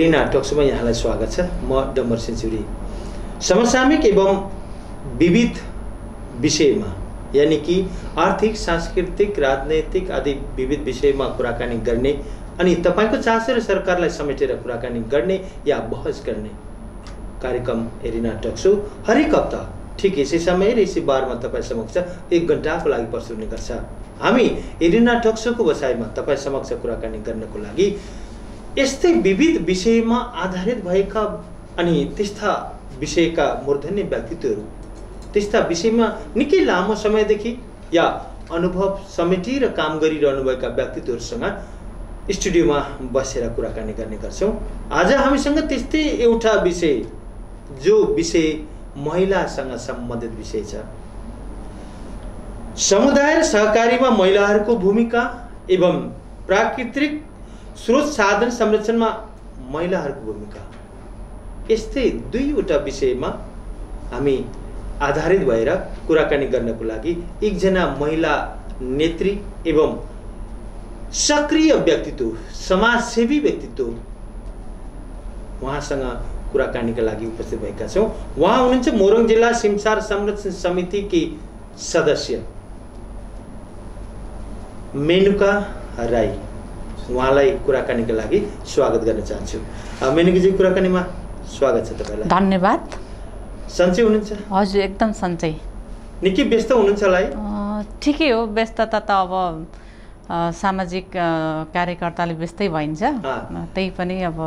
Arena टक्समा यहाँलाई स्वागत छ म डम्बर सेन्चुरी समसामयिक एवं विविध विषयमा यानि कि आर्थिक सांस्कृतिक राजनैतिक आदि विविध विषयमा कुराकानी गर्ने अनि तपाईँको चासो र सरकारलाई समेटेर कुराकानी गर्ने या बहस गर्ने कार्यक्रम एरिना टक्सो हरेक हप्ता ठिक यसै समय र यसै बारमा तपाईँ समक्ष एक घन्टाको लागि प्रस्तुत गर्छ हामी एरिना टक्सोको बसाइमा तपाईँ समक्ष कुराकानी गर्नको लागि यस्तै विविध विषयमा आधारित भएका अनि त्यस्ता विषयका मूर्धन्य व्यक्तित्वहरू त्यस्ता विषयमा निकै लामो समयदेखि या अनुभव समेटेर काम गरिरहनुभएका व्यक्तित्वहरूसँग स्टुडियोमा बसेर कुराकानी गर्ने गर्छौँ। आज हामीसँग त्यस्तै एउटा विषय जो विषय महिलासँग सम्बन्धित विषय छ। समुदाय र सहकारीमा महिलाहरूको भूमिका एवं प्राकृतिक स्रोत साधन संरक्षणमा महिलाहरूको भूमिका। यस्तै दुईवटा विषयमा हामी आधारित भएर कुराकानी गर्नको लागि एकजना महिला नेत्री एवं सक्रिय व्यक्तित्व समाजसेवी व्यक्तित्व उहाँसँग कुराकानीका लागि उपस्थित भएका छौँ। उहाँ हुनुहुन्छ मोरङ जिल्ला सिमसार संरक्षण समितिकी सदस्य। मेनुका राई। उहाँलाई कुराकानीका लागि स्वागत गर्न चाहन्छु। मेनुकीजी कुराकानीमा स्वागत छ तपाईँलाई। धन्यवाद। सन्चै हुनुहुन्छ? हजुर एकदम सन्चै। निकै व्यस्त हुनुहुन्छ होला है? ठिकै हो व्यस्तता त अब सामाजिक कार्यकर्ताले व्यस्तै भइन्छ। त्यही पनि अब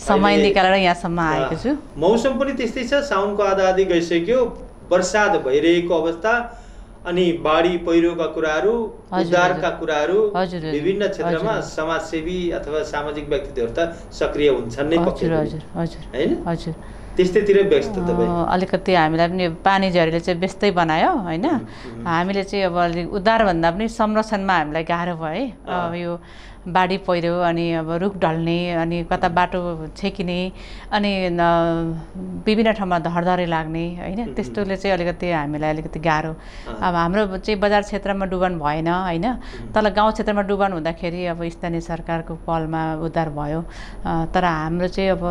समय निकालेर यहाँसम्म आएको छु। मौसम पनि त्यस्तै छ साउनको आधा आधी गइसक्यो बर्सात भइरहेको अवस्था। अनि बाढी पहिरोका कुराहरू उद्धारका। कुराहरू। विभिन्न क्षेत्रमा। समाजसेवी अथवा सामाजिक व्यक्तित्वहरू त सक्रिय हुन्छन् नै हजुर। हजुर हजुर होइन हजुर त्यस्तैतिर व्यस्त अलिकति हामीलाई पनि पानी झरीले चाहिँ व्यस्तै बनायो होइन हामीले चाहिँ अब अलिक उद्धारभन्दा पनि संरक्षणमा हामीलाई गाह्रो भयो है। यो बाढी पहिरो अनि अब रुख ढल्ने अनि कता बाटो छेकिने अनि विभिन्न ठाउँमा धरधरे लाग्ने होइन? त्यस्तोले चाहिँ अलिकति हामीलाई अलिकति गाह्रो। अब हाम्रो चाहिँ बजार क्षेत्रमा डुबान भएन होइन? तल गाउँ क्षेत्रमा डुबान हुँदाखेरि अब स्थानीय सरकारको पहलमा उद्धार भयो। तर हाम्रो चाहिँ अब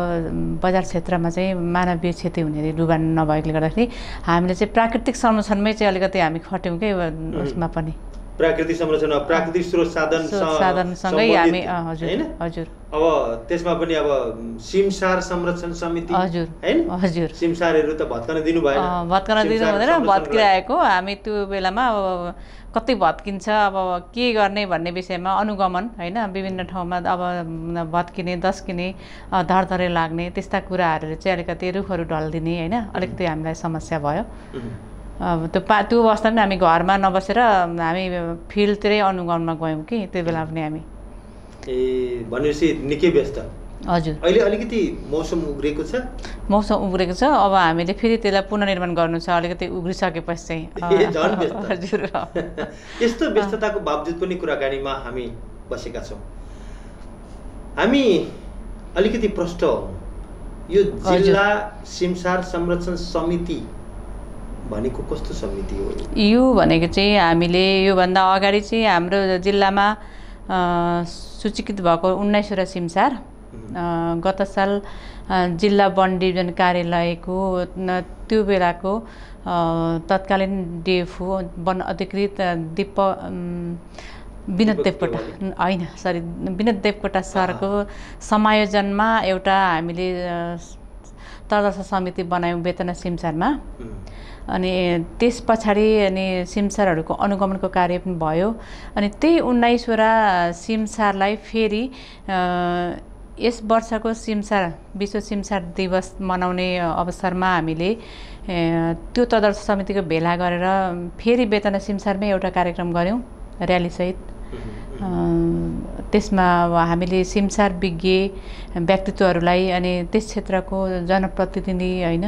बजार क्षेत्रमा चाहिँ मानवीय क्षति हुने डुबान नभएकोले गर्दाखेरि हामीले चाहिँ प्राकृतिक संरक्षणमै चाहिँ अलिकति हामी खट्यौँ कि? उसमा पनि। प्राकृतिक संरक्षण प्राकृतिक स्रोत साधन साधनसँगै हामी होइन? हजुर। अब त्यसमा पनि अब सिमसार संरक्षण समिति हजुर होइन? हजुर। सिमसारहरू त भत्कन दिनु भएन भत्कन दिनु हुँदैन। भत्किरहेको। हामी त्यो बेलामा अब कति भत्किन्छ अब के गर्ने भन्ने विषयमा अनुगमन होइन? विभिन्न ठाउँमा अब भत्किने दस्किने धरधरे लाग्ने त्यस्ता कुराहरूले चाहिँ अलिकति रुखहरू ढल्दिने होइन? अलिकति हामीलाई समस्या भयो. अब त्यो पा त्यो अवस्थामा हामी घरमा नबसेर हामी फिल्डतिरै अनुगमनमा गयौँ कि त्यो बेला पनि हामी। ए भनेपछि निकै व्यस्त। हजुर। अहिले अलिकति मौसम उग्रेको छ? मौसम उब्रेको छ। अब हामीले फेरि त्यसलाई पुनर्निर्माण गर्नु छ अलिकति उग्रिसकेपछि चाहिँ। हजुर। यस्तो व्यस्तताको बावजुद पनि कुराकानीमा हामी बसेका छौँ। हामी अलिकति प्रष्ट हौँ। यो जिल्ला सिमसार संरक्षण समिति भनेको कस्तो समिति हो यो? भनेको चाहिँ हामीले योभन्दा अगाडि चाहिँ हाम्रो जिल्लामा सूचीकृत भएको उन्नाइसवटा सिमसार गत साल जिल्ला वन डिभिजन कार्यालयको त्यो बेलाको तत्कालीन डिएफओ वन अधिकृत दीप विनोद देवकोटा। होइन सरी विनोद देवकोटा सरको समायोजनमा एउटा हामीले अ, तदर्थ समिति बनायौँ वेतना सिमसारमा. अनि त्यस पछाडि अनि सिमसारहरूको अनुगमनको कार्य पनि भयो। अनि त्यही उन्नाइसवटा सिमसारलाई फेरि यस वर्षको सिमसार विश्व सिमसार दिवस मनाउने अवसरमा हामीले त्यो तदर्थ समितिको भेला गरेर फेरि वेतन सिमसारमै एउटा कार्यक्रम गऱ्यौँ ऱ्यालीसहित। त्यसमा अब हामीले सिमसार विज्ञ व्यक्तित्वहरूलाई अनि त्यस क्षेत्रको जनप्रतिनिधि होइन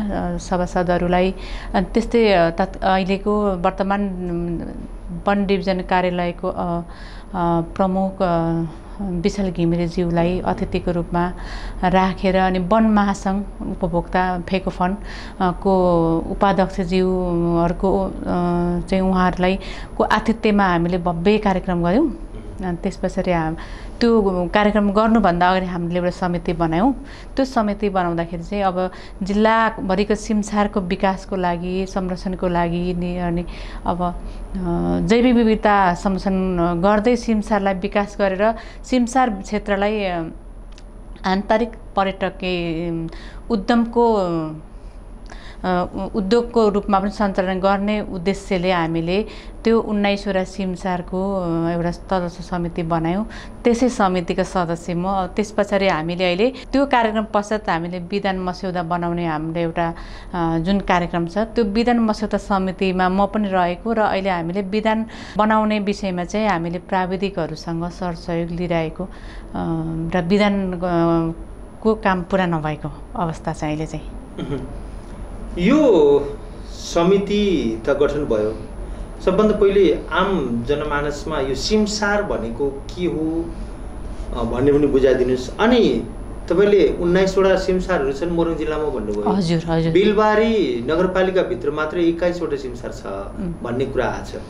सभासदहरूलाई अनि त्यस्तै तत् अहिलेको वर्तमान वन डिभिजन कार्यालयको प्रमुख विशाल घिमिरेज्यूलाई अतिथिको रूपमा राखेर अनि वन महासङ्घ उपभोक्ता फेको को उपाध्यक्षज्यूहरूको चाहिँ उहाँहरूलाई को आतिथ्यमा हामीले भव्य कार्यक्रम गऱ्यौँ। अनि त्यस पछाडि हाम त्यो कार्यक्रम गर्नुभन्दा अगाडि हामीले एउटा समिति बनायौँ। त्यो समिति बनाउँदाखेरि चाहिँ अब जिल्लाभरिको सिमसारको विकासको लागि संरक्षणको लागि अनि अब जैविक विविधता संरक्षण गर्दै सिमसारलाई विकास गरेर सिमसार क्षेत्रलाई आन्तरिक पर्यटकीय उद्यमको उद्योगको रूपमा पनि सञ्चालन गर्ने उद्देश्यले हामीले त्यो उन्नाइसवटा सिमसारको एउटा सदस्य समिति बनायौँ। त्यसै समितिका सदस्य म। त्यस पछाडि हामीले अहिले त्यो कार्यक्रम पश्चात हामीले विधान मस्यौदा बनाउने हाम्रो एउटा जुन कार्यक्रम छ त्यो विधान मस्यौदा समितिमा म पनि रहेको र अहिले हामीले विधान बनाउने विषयमा चाहिँ हामीले प्राविधिकहरूसँग सरसहयोग लिइरहेको र विधान को काम पुरा नभएको अवस्था छ अहिले चाहिँ। यो समिति त गठन भयो। सबभन्दा पहिले आम जनमानसमा यो सिमसार भनेको के हो भन्ने पनि बुझाइदिनुहोस्। अनि तपाईँले उन्नाइसवटा सिमसारहरू छन् मोरङ जिल्लामा भन्नुभयो। हजुर हजुर। बिलबारी नगरपालिकाभित्र मात्रै एक्काइसवटा सिमसार छ. भन्ने कुरा आएको छ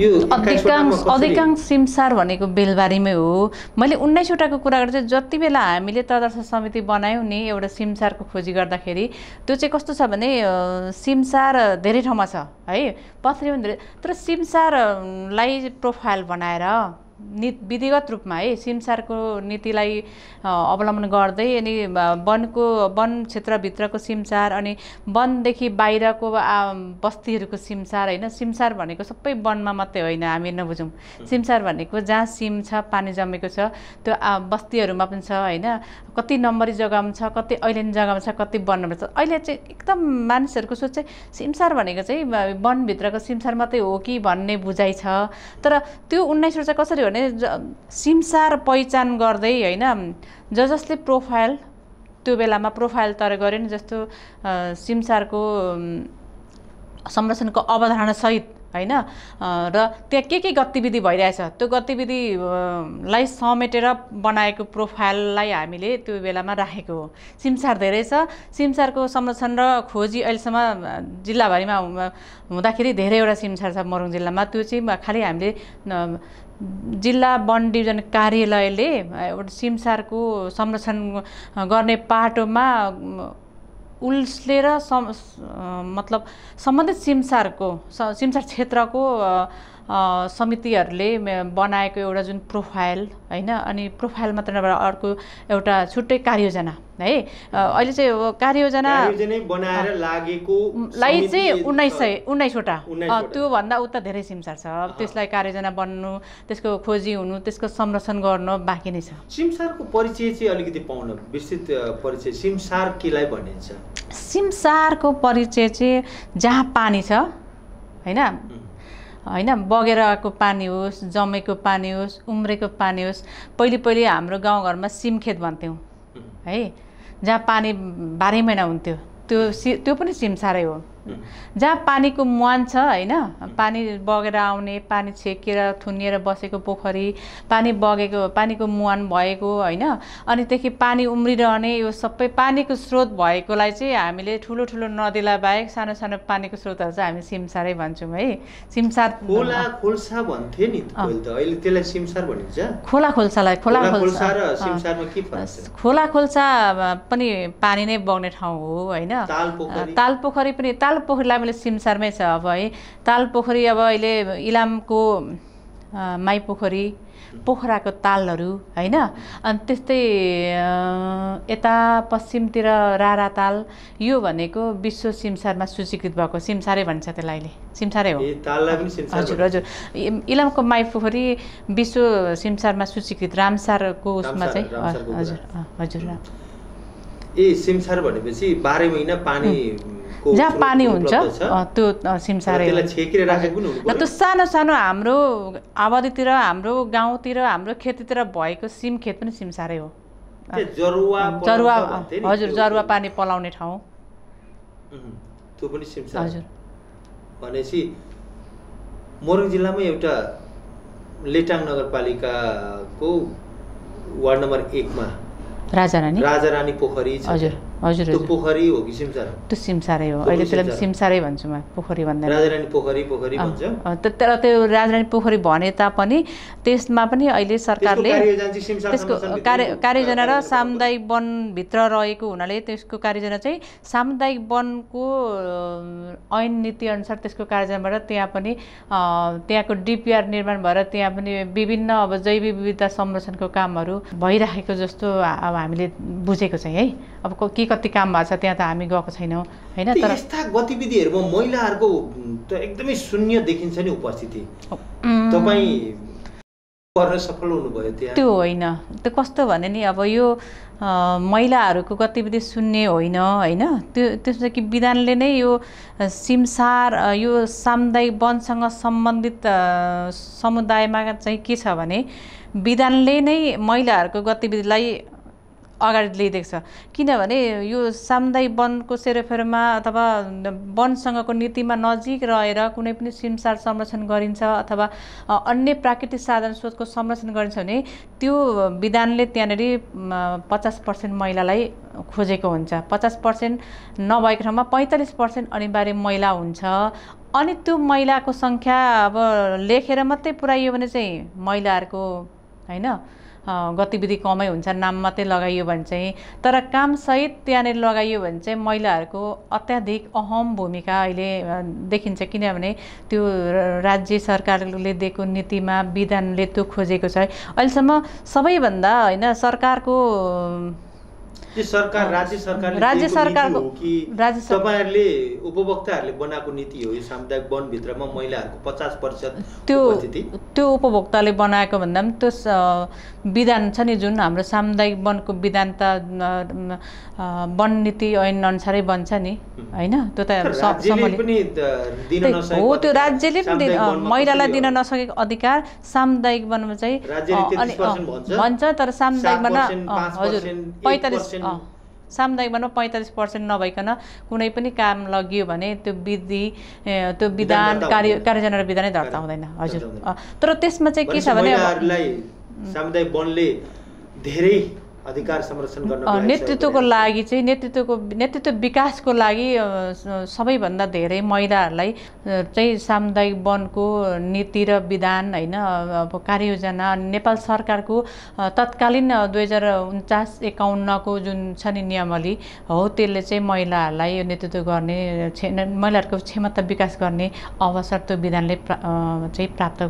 यो 21 वटामा अधिकांश अधिकांश सिमसार भनेको बेलबारीमै हो। मैले उन्नाइसवटाको कुरा गर्दा चाहिँ जति बेला हामीले तदर्थ समिति बनायौँ नि एउटा सिमसारको खोजी गर्दाखेरि त्यो चाहिँ कस्तो छ भने सिमसार धेरै ठाउँमा छ है? पथरी पनि धेरै तर सिमसारलाई प्रोफाइल बनाएर नि विधिगत रूपमा है सिमसारको नीतिलाई अवलम्बन गर्दै अनि वनको वन क्षेत्रभित्रको सिमसार अनि वनदेखि बाहिरको बस्तीहरूको सिमसार होइन? सिमसार भनेको सबै वनमा मात्रै होइन हामी नबुझौँ सिमसार भनेको जहाँ सिम छ पानी जमेको छ त्यो बस्तीहरूमा पनि छ होइन? कति नम्बरी जग्गामा छ कति ऐल्यान्ड जग्गामा छ कति वनमा छ। अहिले चाहिँ एकदम मानिसहरूको सोच चाहिँ सिमसार भनेको चाहिँ वनभित्रको सिमसार मात्रै हो कि भन्ने बुझाइ छ। तर त्यो उन्नाइसवटा कसरी भने सिमसार पहिचान गर्दै होइन ज जसले प्रोफाइल त्यो बेलामा प्रोफाइल तर गऱ्यो नि जस्तो सिमसारको संरक्षणको अवधारणासहित होइन र त्यहाँ के के गतिविधि भइरहेछ त्यो गतिविधि अ, लाई समेटेर बनाएको प्रोफाइललाई हामीले त्यो बेलामा राखेको हो। सिमसार धेरै छ। सिमसारको संरक्षण र खोजी अहिलेसम्म जिल्लाभरिमा हुँदाखेरि धेरैवटा सिमसार छ मोरङ जिल्लामा। त्यो चाहिँ खालि हामीले जिल्ला वन डिभिजन कार्यालयले एउटा सिमसारको संरक्षण गर्ने पाटोमा सम अ, मतलब सम्बन्धित सिमसारको सिमसार क्षेत्रको समितिहरूले बनाएको एउटा जुन प्रोफाइल होइन? अनि प्रोफाइल मात्र नभएर अर्को एउटा छुट्टै कार्ययोजना है? अहिले चाहिँ कार्ययोजना बनाएर लागेको लाई चाहिँ उन्नाइस। सय उन्नाइसवटा। त्योभन्दा उता धेरै सिमसार छ त्यसलाई कार्ययोजना बन्नु त्यसको खोजी हुनु त्यसको संरक्षण गर्नु बाँकी नै छ। सिमसारको परिचय चाहिँ अलिकति पाउन विस्तृत परिचय सिमसार केलाई भनिन्छ? सिमसारको परिचय चाहिँ जहाँ पानी छ होइन? होइन बगेर आएको पानी होस् जमेको पानी होस् उम्रेको पानी होस् पहिले पहिले हाम्रो गाउँघरमा सिमखेत भन्थ्यौँ। है जहाँ पानी बाह्रै महिना हुन्थ्यो। त्यो सि त्यो पनि सिमसारै हो। जहाँ पानीको मुहान छ होइन? पानी बगेर आउने पानी छेकेर थुनिएर बसेको पोखरी पानी बगेको पानीको मुहान भएको होइन? अनि त्यसदेखि पानी उम्रिरहने यो सबै पानीको स्रोत भएकोलाई चाहिँ हामीले ठुलो ठुलो नदीलाई बाहेक सानो सानो पानीको स्रोतहरू चाहिँ हामी सिमसारै भन्छौँ है? सिमसार खोला खोल्सा भन्थे नि अहिले त्यसलाई सिमसार भनिन्छ। खोला खोल्सालाई खोला खोला खोल्सा। खोल्सा र अँ। सिमसारमा के फरक छ? खोला खोल्सा पनि पानी नै बग्ने ठाउँ हो होइन? ताल पोखरी पनि ताल पोखरीलाई मैले सिमसारमै छ अब है। ताल पोखरी अब अहिले इलामको माई पोखरी पोखराको तालहरू होइन? अनि त्यस्तै यता पश्चिमतिर रारा ताल यो भनेको विश्व सिमसारमा सूचीकृत भएको। सिमसारै भन्छ त्यसलाई अहिले। सिमसारै हो। हजुर। हजुर। इलामको माई पोखरी विश्व सिमसारमा सूचीकृत। रामसारको उसमा चाहिँ। हजुर हजुर। ए सिमसार भनेपछि बाह्रै महिना पानी जहाँ पानी हुन्छ त्यो सिमसारै र त्यो सानो सानो हाम्रो आबादीतिर हाम्रो गाउँतिर हाम्रो खेतीतिर भएको सिम खेत पनि सिमसारै हो। जरुवा हजुर जरुवा पानी पलाउने ठाउँ। त्यो पनि हजुर। भनेपछि मोरङ जिल्लामा एउटा लेटाङ नगरपालिकाको वार्ड नम्बर एकमा राजा रानी राजा रानी पोखरी हजुर। हजुर त्यो पोखरी हो कि सिमसार? त्यो सिमसारै हो। अहिले त्यसलाई सिमसार। भन्छु म पोखरी भन्दा राजारानी पोखरी पोखरी भन्छ। तर त्यो राजरानी पोखरी भने तापनि त्यसमा पनि अहिले सरकारले त्यसको कार्य। कार्ययोजना र सामुदायिक वनभित्र रहेको हुनाले त्यसको कार्ययोजना चाहिँ सामुदायिक वनको ऐन नीति अनुसार त्यसको कार्ययोजनाबाट त्यहाँ पनि त्यहाँको डिपिआर निर्माण भएर त्यहाँ पनि विभिन्न अब जैव विविधता संरक्षणको कामहरू भइराखेको जस्तो अब हामीले बुझेको चाहिँ है। अब के कति काम भएको छ त्यहाँ त हामी गएको छैनौँ। होइन तर यस्ता गतिविधिहरूमा महिलाहरूको त एकदमै शून्य देखिन्छ नि उपस्थिति। तपाईँ सफल हुनुभयो त्यो होइन। त्यो कस्तो भने नि अब यो महिलाहरूको गतिविधि शून्य होइन होइन? त्यो त्यसमा कि विधानले नै यो सिमसार यो सामुदायिक वनसँग सम्बन्धित समुदायमा चाहिँ के छ भने विधानले नै महिलाहरूको गतिविधिलाई अगाडि ल्याइदिएको छ। किनभने यो सामुदायिक वनको सेरोफेरोमा अथवा वनसँगको नीतिमा नजिक रहेर कुनै पनि सिमसार संरक्षण गरिन्छ अथवा अन्य प्राकृतिक साधन स्रोतको संरक्षण गरिन्छ भने त्यो विधानले त्यहाँनिर पचास पर्सेन्ट महिलालाई खोजेको हुन्छ। पचास पर्सेन्ट नभएको ठाउँमा पैँतालिस पर्सेन्ट अनिवार्य महिला हुन्छ। अनि त्यो महिलाको सङ्ख्या अब लेखेर मात्रै पुऱ्याइयो भने चाहिँ महिलाहरूको होइन गतिविधि कमै हुन्छ नाम मात्रै लगाइयो भने चाहिँ। तर कामसहित त्यहाँनिर लगाइयो भने चाहिँ महिलाहरूको अत्याधिक अहम भूमिका अहिले देखिन्छ। किनभने त्यो राज्य सरकारले दिएको नीतिमा विधानले त्यो खोजेको छ। अहिलेसम्म सबैभन्दा होइन सरकारको सरकार राज्य सरकारले राज्य सरकारको- राज्य तपाईँहरूले उपभोक्ताहरूले बनाएको नीति हो यो सामुदायिक वनभित्रमा महिलाहरूको पचास प्रतिशत त्यो त्यो उपभोक्ताले बनाएको भन्दा पनि त्यो विधान छ नि जुन हाम्रो सामुदायिक वनको विधान त वन नीति ऐन अनुसारै बन्छ नि होइन त्यो त हो त्यो राज्यले पनि महिलालाई दिन? नसकेको अधिकार सामुदायिक वनमा चाहिँ राज्यले अँ, 33% अँ, भन्छ। भन्छ तर सामुदायिक वनमा 7%, अँ, हजुर 5%, पैँतालिस 8% अँ, सामुदायिक वनमा पैँतालिस पर्सेन्ट नभइकन कुनै पनि काम लगियो भने त्यो विधि त्यो विधान कार्य र विधानै दर्ता कार्य- हुँदैन। हजुर तर त्यसमा चाहिँ के छ भने सामुदायिक वनले धेरै अधिकार संरक्षण गर्न नेतृत्वको लागि चाहिँ नेतृत्वको नेतृत्व विकासको लागि सबैभन्दा धेरै महिलाहरूलाई चाहिँ सामुदायिक वनको नीति र विधान होइन अब कार्ययोजना नेपाल सरकारको तत्कालीन दुई हजार उन्चास एकाउन्नको जुन छ नि नियमावली हो त्यसले चाहिँ महिलाहरूलाई नेतृत्व गर्ने क्षे महिलाहरूको क्षमता विकास गर्ने अवसर त्यो विधानले प्रा चाहिँ प्राप्त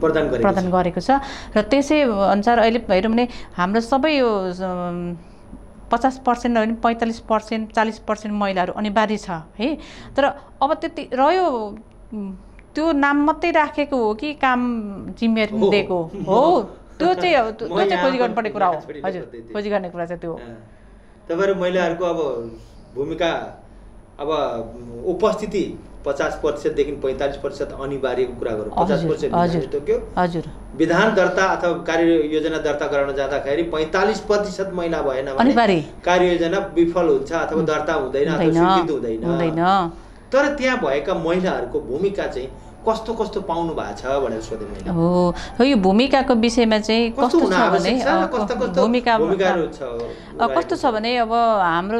प्रदान गरेको प्रदान छ। गरेको छ र त्यसै अनुसार अहिले हेरौँ भने हाम्रो सबै यो पचास पर्सेन्ट भने पैँतालिस पर्सेन्ट चालिस पर्सेन्ट महिलाहरू अनिवार्य छ है तर अब त्यति रह्यो त्यो नाम मात्रै राखेको हो कि काम जिम्मेवारी। दिएको हो त्यो चाहिँ त्यो त्यो चाहिँ खोजी गर्नुपर्ने कुरा हो हजुर। खोजी गर्ने कुरा चाहिँ त्यो हो। तपाईँहरू महिलाहरूको अब भूमिका अब उपस्थिति पचास प्रतिशतदेखि पैँतालिस प्रतिशत अनिवार्यको कुरा गरौँ। पचास प्रतिशत हजुर। विधानले तोक्यो हजुर। विधान दर्ता अथवा कार्य योजना दर्ता गराउन जाँदाखेरि पैँतालिस प्रतिशत महिला भएन भने कार्ययोजना विफल हुन्छ अथवा दर्ता हुँदैन अथवा हुँदैन। तर त्यहाँ भएका महिलाहरूको भूमिका चाहिँ कस्तो कस्तो पाउनु भएको छ भनेर सोधेँ मैले। हो यो भूमिकाको विषयमा चाहिँ कस्तो छ भने भूमिका कस्तो छ भने अब हाम्रो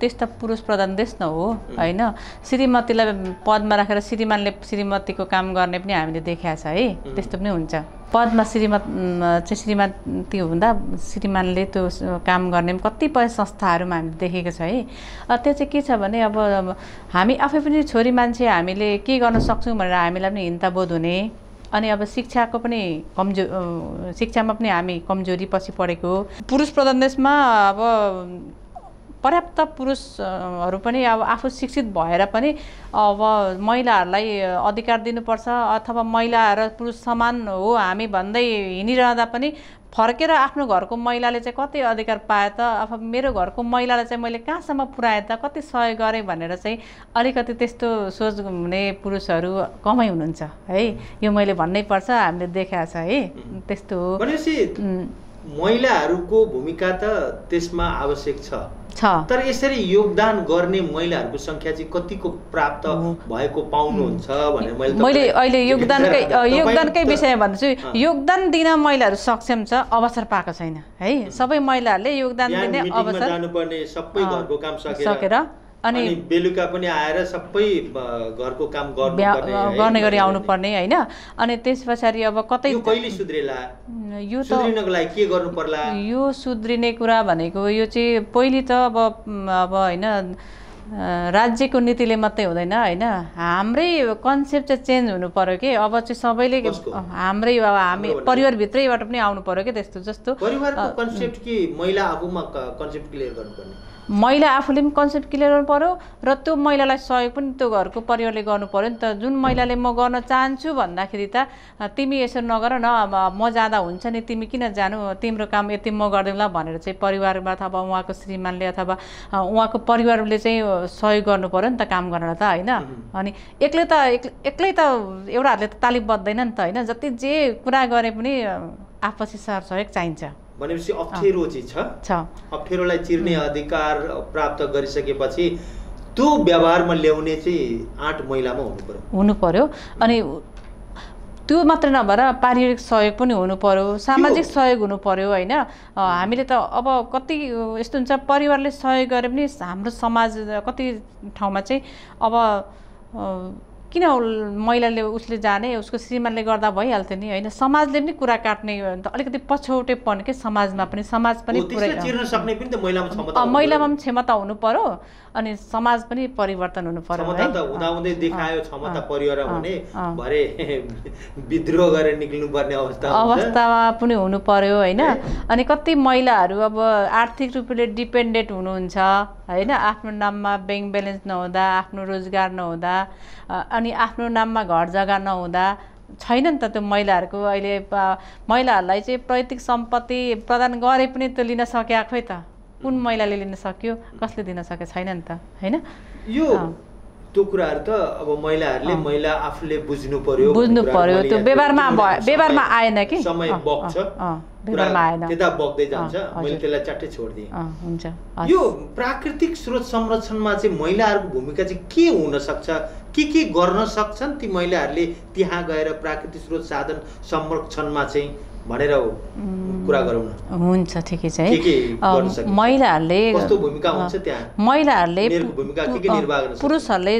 देश त पुरुष प्रधान देश न हो होइन? श्रीमतीलाई पदमा राखेर श्रीमानले श्रीमतीको काम गर्ने पनि हामीले देखाएको छ है त्यस्तो पनि हुन्छ। पदमा श्रीमत चाहिँ श्रीमती हुँदा श्रीमानले त्यो काम गर्ने पनि कतिपय संस्थाहरूमा हामीले देखेको छ है। त्यो चाहिँ के छ भने अब हामी आफै पनि छोरी मान्छे हामीले के गर्न सक्छौँ भनेर हामीलाई पनि हिन्ताबोध हुने। अनि अब शिक्षाको पनि कमजो शिक्षामा पनि हामी कमजोरी पछि परेको। पुरुष प्रधान देशमा अब पर्याप्त पुरुषहरू पनि अब आफू शिक्षित भएर पनि अब महिलाहरूलाई अधिकार दिनुपर्छ अथवा महिला र पुरुष समान हो हामी भन्दै हिँडिरहँदा पनि फर्केर आफ्नो घरको महिलाले चाहिँ कति अधिकार पाए त अब मेरो घरको महिलालाई चाहिँ मैले कहाँसम्म पुऱ्याएँ त कति सहयोग गरेँ भनेर चाहिँ अलिकति त्यस्तो सोच हुने पुरुषहरू कमै हुनुहुन्छ है? यो मैले भन्नै पर्छ हामीले देखाएको छ है? त्यस्तो हो। महिलाहरूको भूमिका त त्यसमा आवश्यक छ। तर यसरी योगदान गर्ने महिलाहरूको सङ्ख्या चाहिँ कतिको प्राप्त। भएको पाउनुहुन्छ भनेर मैले मैले अहिले योगदानकै योगदानकै विषयमा भन्छु। अँ। योगदान दिन महिलाहरू सक्षम छ अवसर पाएको छैन है। सबै महिलाहरूले योगदान दिने अवसर जानुपर्ने सबै घरको काम सकेर अनि बेलुका पनि आएर सबै घरको काम गर्ने गरी महिलाले। आउनु पर्ने होइन? अनि त्यस पछाडि अब कतै यो कहिले सुध्रेला? यो त सुध्रिनको लागि के गर्नु पर्ला यो सुध्रिने कुरा भनेको यो चाहिँ पहिले त अब अब होइन राज्यको नीतिले मात्रै हुँदैन होइन? हाम्रै कन्सेप्ट चाहिँ चेन्ज हुनु पऱ्यो कि? अब चाहिँ सबैले हाम्रै अब हामी? परिवारभित्रैबाट पनि आउनु पऱ्यो कि त्यस्तो जस्तो? परिवारको कन्सेप्ट कि? महिला आफूमा कन्सेप्ट क्लियर गर्नुपर्ने। महिला आफूले पनि कन्सेप्ट क्लियर गर्नु पऱ्यो र त्यो महिलालाई सहयोग पनि त्यो घरको परिवारले गर्नु पऱ्यो नि त। जुन महिलाले म गर्न चाहन्छु भन्दाखेरि त तिमी यसो नगर न म जाँदा हुन्छ नि तिमी किन जानु? तिम्रो काम यति म गरिदिउँला भनेर चाहिँ परिवारमा अथवा उहाँको श्रीमानले अथवा उहाँको परिवारले चाहिँ सहयोग गर्नु पऱ्यो नि त काम गर्नलाई त होइन? अनि एक्लै त एक्लै त एउटा हातले त ताली बज्दैन नि त होइन? जति जे कुरा गरे पनि आपसी सरसहयोग चाहिन्छ। भनेपछि अप्ठ्यारो चाहिँ छ। छ। अप्ठ्यारोलाई चिर्ने अधिकार प्राप्त गरिसकेपछि त्यो व्यवहारमा ल्याउने चाहिँ आँट महिलामा हुनु पर्यो। हुनु पर्यो। अनि त्यो मात्रै नभएर पारिवारिक सहयोग पनि हुनु पर्यो सामाजिक सहयोग हुनु पर्यो होइन? हामीले त अब कति यस्तो हुन्छ परिवारले सहयोग गरे पनि हाम्रो समाज कति ठाउँमा चाहिँ अब किन महिलाले उसले जाने उसको श्रीमानले गर्दा भइहाल्थ्यो नि? होइन समाजले पनि कुरा काट्ने हो भने त अलिकति पछौटे पर्ने के समाजमा पनि? समाज पनि महिलामा। पनि क्षमता हुनु पर्यो अनि समाज पनि परिवर्तन हुनु पर्यो अवस्थामा पनि हुनु पर्यो होइन? अनि कति महिलाहरू अब आर्थिक रूपले डिपेन्डेन्ट हुनुहुन्छ होइन? आफ्नो नाममा ब्याङ्क ब्यालेन्स नहुँदा आफ्नो रोजगार नहुँदा अनि आफ्नो नाममा घर जग्गा नहुँदा छैन नि त त्यो महिलाहरूको। अहिले महिलाहरूलाई चाहिँ पैतृक सम्पत्ति प्रदान गरे पनि त्यो लिन सके खोइ त। कुन महिलाले लिन सक्यो? कसले दिन सके? छैन नि त होइन? यो। त्यो कुराहरू त अब महिलाहरूले। महिला आफूले बुझ्नु पर्यो बुझ्नु पर्यो। त्यो व्यवहारमा भयो। व्यवहारमा आएन कि? समय बग्छ। त्यता बग्दै जान्छ। मैले। त्यसलाई च्याट्टै छोडिदिएँ। हुन्छ। यो प्राकृतिक स्रोत संरक्षणमा चाहिँ महिलाहरूको भूमिका चाहिँ के हुन सक्छ? के के गर्न सक्छन् ती महिलाहरूले त्यहाँ गएर प्राकृतिक स्रोत साधन संरक्षणमा चाहिँ भनेर कुरा गरौँ न? हुन्छ ठिकै छ है? महिलाहरूले कस्तो भूमिका हुन्छ त्यहाँ? महिलाहरूले भूमिका के के निर्वाह? पुरुषहरूले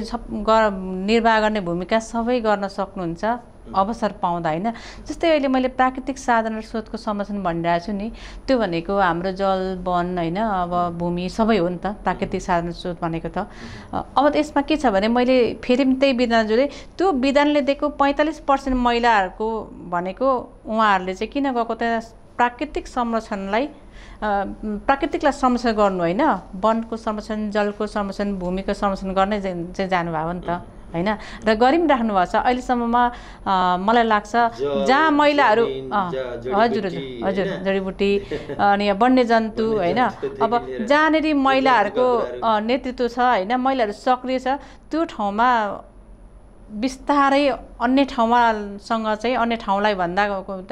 निर्वाह गर्ने भूमिका सबै गर्न सक्नुहुन्छ। अवसर पाउँदा होइन जस्तै अहिले मैले प्राकृतिक साधन र स्रोतको संरक्षण भनिरहेको छु नि त्यो भनेको हाम्रो जल वन होइन अब भूमि सबै हो नि त प्राकृतिक साधन स्रोत भनेको त। अब त्यसमा के छ भने मैले फेरि पनि त्यही विधान जोडेँ। त्यो विधानले दिएको पैँतालिस पर्सेन्ट महिलाहरूको भनेको उहाँहरूले चाहिँ किन गएको त? प्राकृतिक संरक्षणलाई प्राकृतिकलाई संरक्षण गर्नु होइन। वनको संरक्षण जलको संरक्षण भूमिको संरक्षण गर्ने चाहिँ हो नि त। होइन? र गरि पनि राख्नु भएको छ अहिलेसम्ममा मलाई लाग्छ जहाँ महिलाहरू हजुर हजुर हजुर? जडीबुटी अनि वन्यजन्तु होइन? अब जहाँनिर महिलाहरूको नेतृत्व छ होइन? महिलाहरू सक्रिय छ। त्यो ठाउँमा बिस्तारै अन्य ठाउँमासँग चाहिँ अन्य ठाउँलाई भन्दा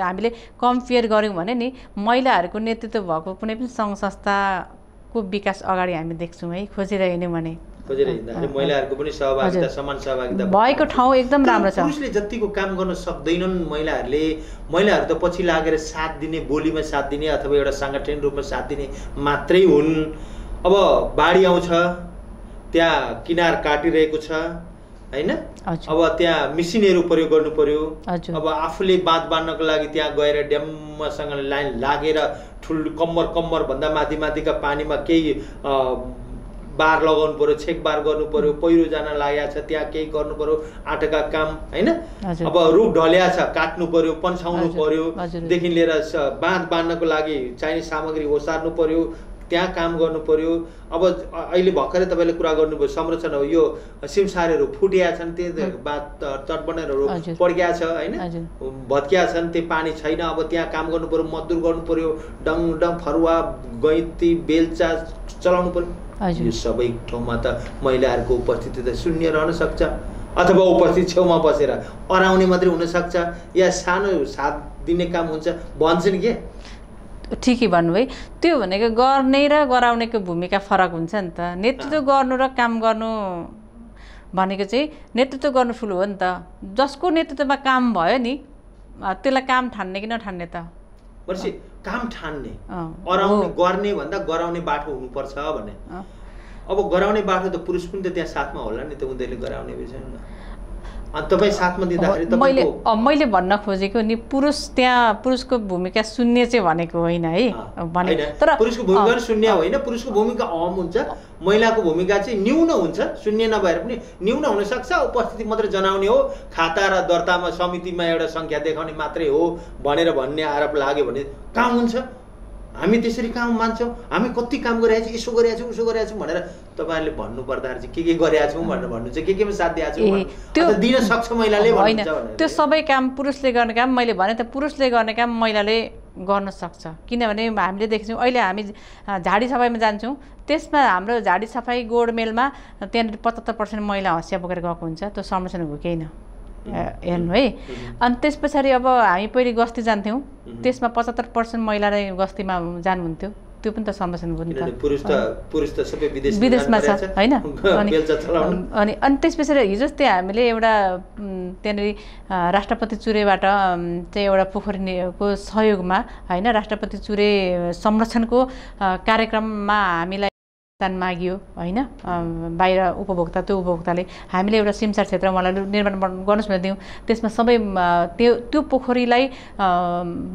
हामीले कम्पेयर गऱ्यौँ भने नि महिलाहरूको नेतृत्व भएको कुनै पनि सङ्घ संस्थाको विकास अगाडि हामी देख्छौँ है। खोजेर हिँड्यौँ भने। खोजेर हिँड्दाखेरि महिलाहरूको पनि सहभागिता। समान सहभागिता भएको ठाउँ एकदम राम्रो छ। पुरुषले जतिको काम गर्न सक्दैनन् महिलाहरूले महिलाहरू त पछि लागेर साथ दिने बोलीमा साथ दिने अथवा एउटा साङ्गठनिक रूपमा साथ दिने मात्रै हुन्। अब बाढी आउँछ त्यहाँ किनार काटिरहेको छ होइन? अब त्यहाँ मिसिनहरू प्रयोग गर्नु पर्यो। अब आफूले बाँध बाँध्नको लागि त्यहाँ गएर ड्यामसँग लाइन लागेर ठुल कम्मर कम्मरभन्दा माथि माथिका पानीमा केही बार लगाउनु पर्यो छेक बार गर्नु पर्यो पहिरो जान लागेको छ त्यहाँ केही गर्नु पर्यो आँटाका काम होइन? अब रुख ढल्या छ काट्नु पर्यो पन्छाउनु हजुर, पर्यो हजुर। देखि लिएर बाँध बाँध्नको लागि चाहिने सामग्री ओसार्नु पर्यो त्यहाँ काम गर्नु पर्यो। अब अहिले भर्खरै तपाईँले कुरा गर्नुभयो संरक्षण हो यो सिमसारहरू फुटिया छन् त्यो बाँध त- तटबन्धनहरू हजुर। पड्किया छ होइन? भत्किया छन् त्यो पानी छैन अब त्यहाँ काम गर्नु पर्यो मजदुर गर्नु पर्यो डङ डङ फरुवा गैँती बेल्चा चलाउनु पर्यो। यो सबै ठाउँमा त महिलाहरूको उपस्थिति त शून्य रहन सक्छ अथवा उपस्थित छेउमा बसेर अराउने मात्रै हुनसक्छ या सानो साथ दिने काम हुन्छ भन्छन् के? ठिकै भन्नुभयो। त्यो भनेको गर्ने र गराउनेको भूमिका फरक हुन्छ नि त। नेतृत्व गर्नु र काम गर्नु भनेको चाहिँ नेतृत्व गर्नु ठुलो हो नि त। जसको नेतृत्वमा काम भयो नि त्यसलाई काम ठान्ने कि नठान्ने त? भनेपछि काम ठान्ने अराउने। गर्ने भन्दा गराउने बाटो हुनुपर्छ भन्ने। अब गराउने बाटो त पुरुष पनि त त्यहाँ साथमा होला नि त उनीहरूले गराउने विषय न अनि तपाईँ साथमा दिँदाखेरि मैले मैले भन्न खोजेको नि पुरुष त्यहाँ पुरुषको भूमिका शून्य चाहिँ भनेको होइन है। भने तर पुरुषको भूमिका शून्य होइन। पुरुषको भूमिका अहम हुन्छ। महिलाको भूमिका चाहिँ न्यून हुन्छ। शून्य नभएर पनि न्यून हुनसक्छ उपस्थिति मात्रै जनाउने हो। खाता र दर्तामा समितिमा एउटा सङ्ख्या देखाउने मात्रै हो भनेर भन्ने आरोप लाग्यो भने काम हुन्छ? हामी त्यसरी काम मान्छौँ हामी कति काम गरिरहेको छौँ यसो गरिरहेको छौँ उसो गरिरहेको छौँ भनेर तपाईँहरूले भन्नु पर्दाखेरि चाहिँ के के गरिरहेको छौँ भनेर भन्नुहुन्छ के केमा साथ दिएको छौँ भन्नु। त्यो- दिन सक्छ महिलाले होइन। त्यो सबै काम पुरुषले गर्ने काम मैले भने त पुरुषले गर्ने काम महिलाले गर्न सक्छ किनभने हामीले देख्छौँ अहिले हामी झाडी सफाइमा जान्छौँ त्यसमा हाम्रो झाडी सफाइ गोडमेलमा त्यहाँनिर पचहत्तर पर्सेन्ट महिला हँसिया बोकेर गएको हुन्छ त्यो संरक्षण हुँदैन हेर्नु है। अनि त्यस पछाडि अब हामी पहिले गस्ती जान्थ्यौँ। त्यसमा पचहत्तर पर्सेन्ट महिला नै गस्तीमा जानुहुन्थ्यो। त्यो पनि त संरक्षण हो नि किनभने त पुरुष त पुरुष त सबै विदेश विदेशमा छ होइन? अनि अनि अनि त्यस पछाडि हिजो अस्ति हामीले एउटा त्यहाँनिर राष्ट्रपति चुरेबाट चाहिँ एउटा पोखरीको सहयोगमा होइन राष्ट्रपति चुरे संरक्षणको कार्यक्रममा हामीलाई दान मागियो होइन? बाहिर उपभोक्ता त्यो उपभोक्ताले हामीले एउटा सिमसार क्षेत्र उहाँलाई निर्माण गर्नु- गर्नुहोस् भनेर दियौँ। त्यसमा सबै त्यो त्यो पोखरीलाई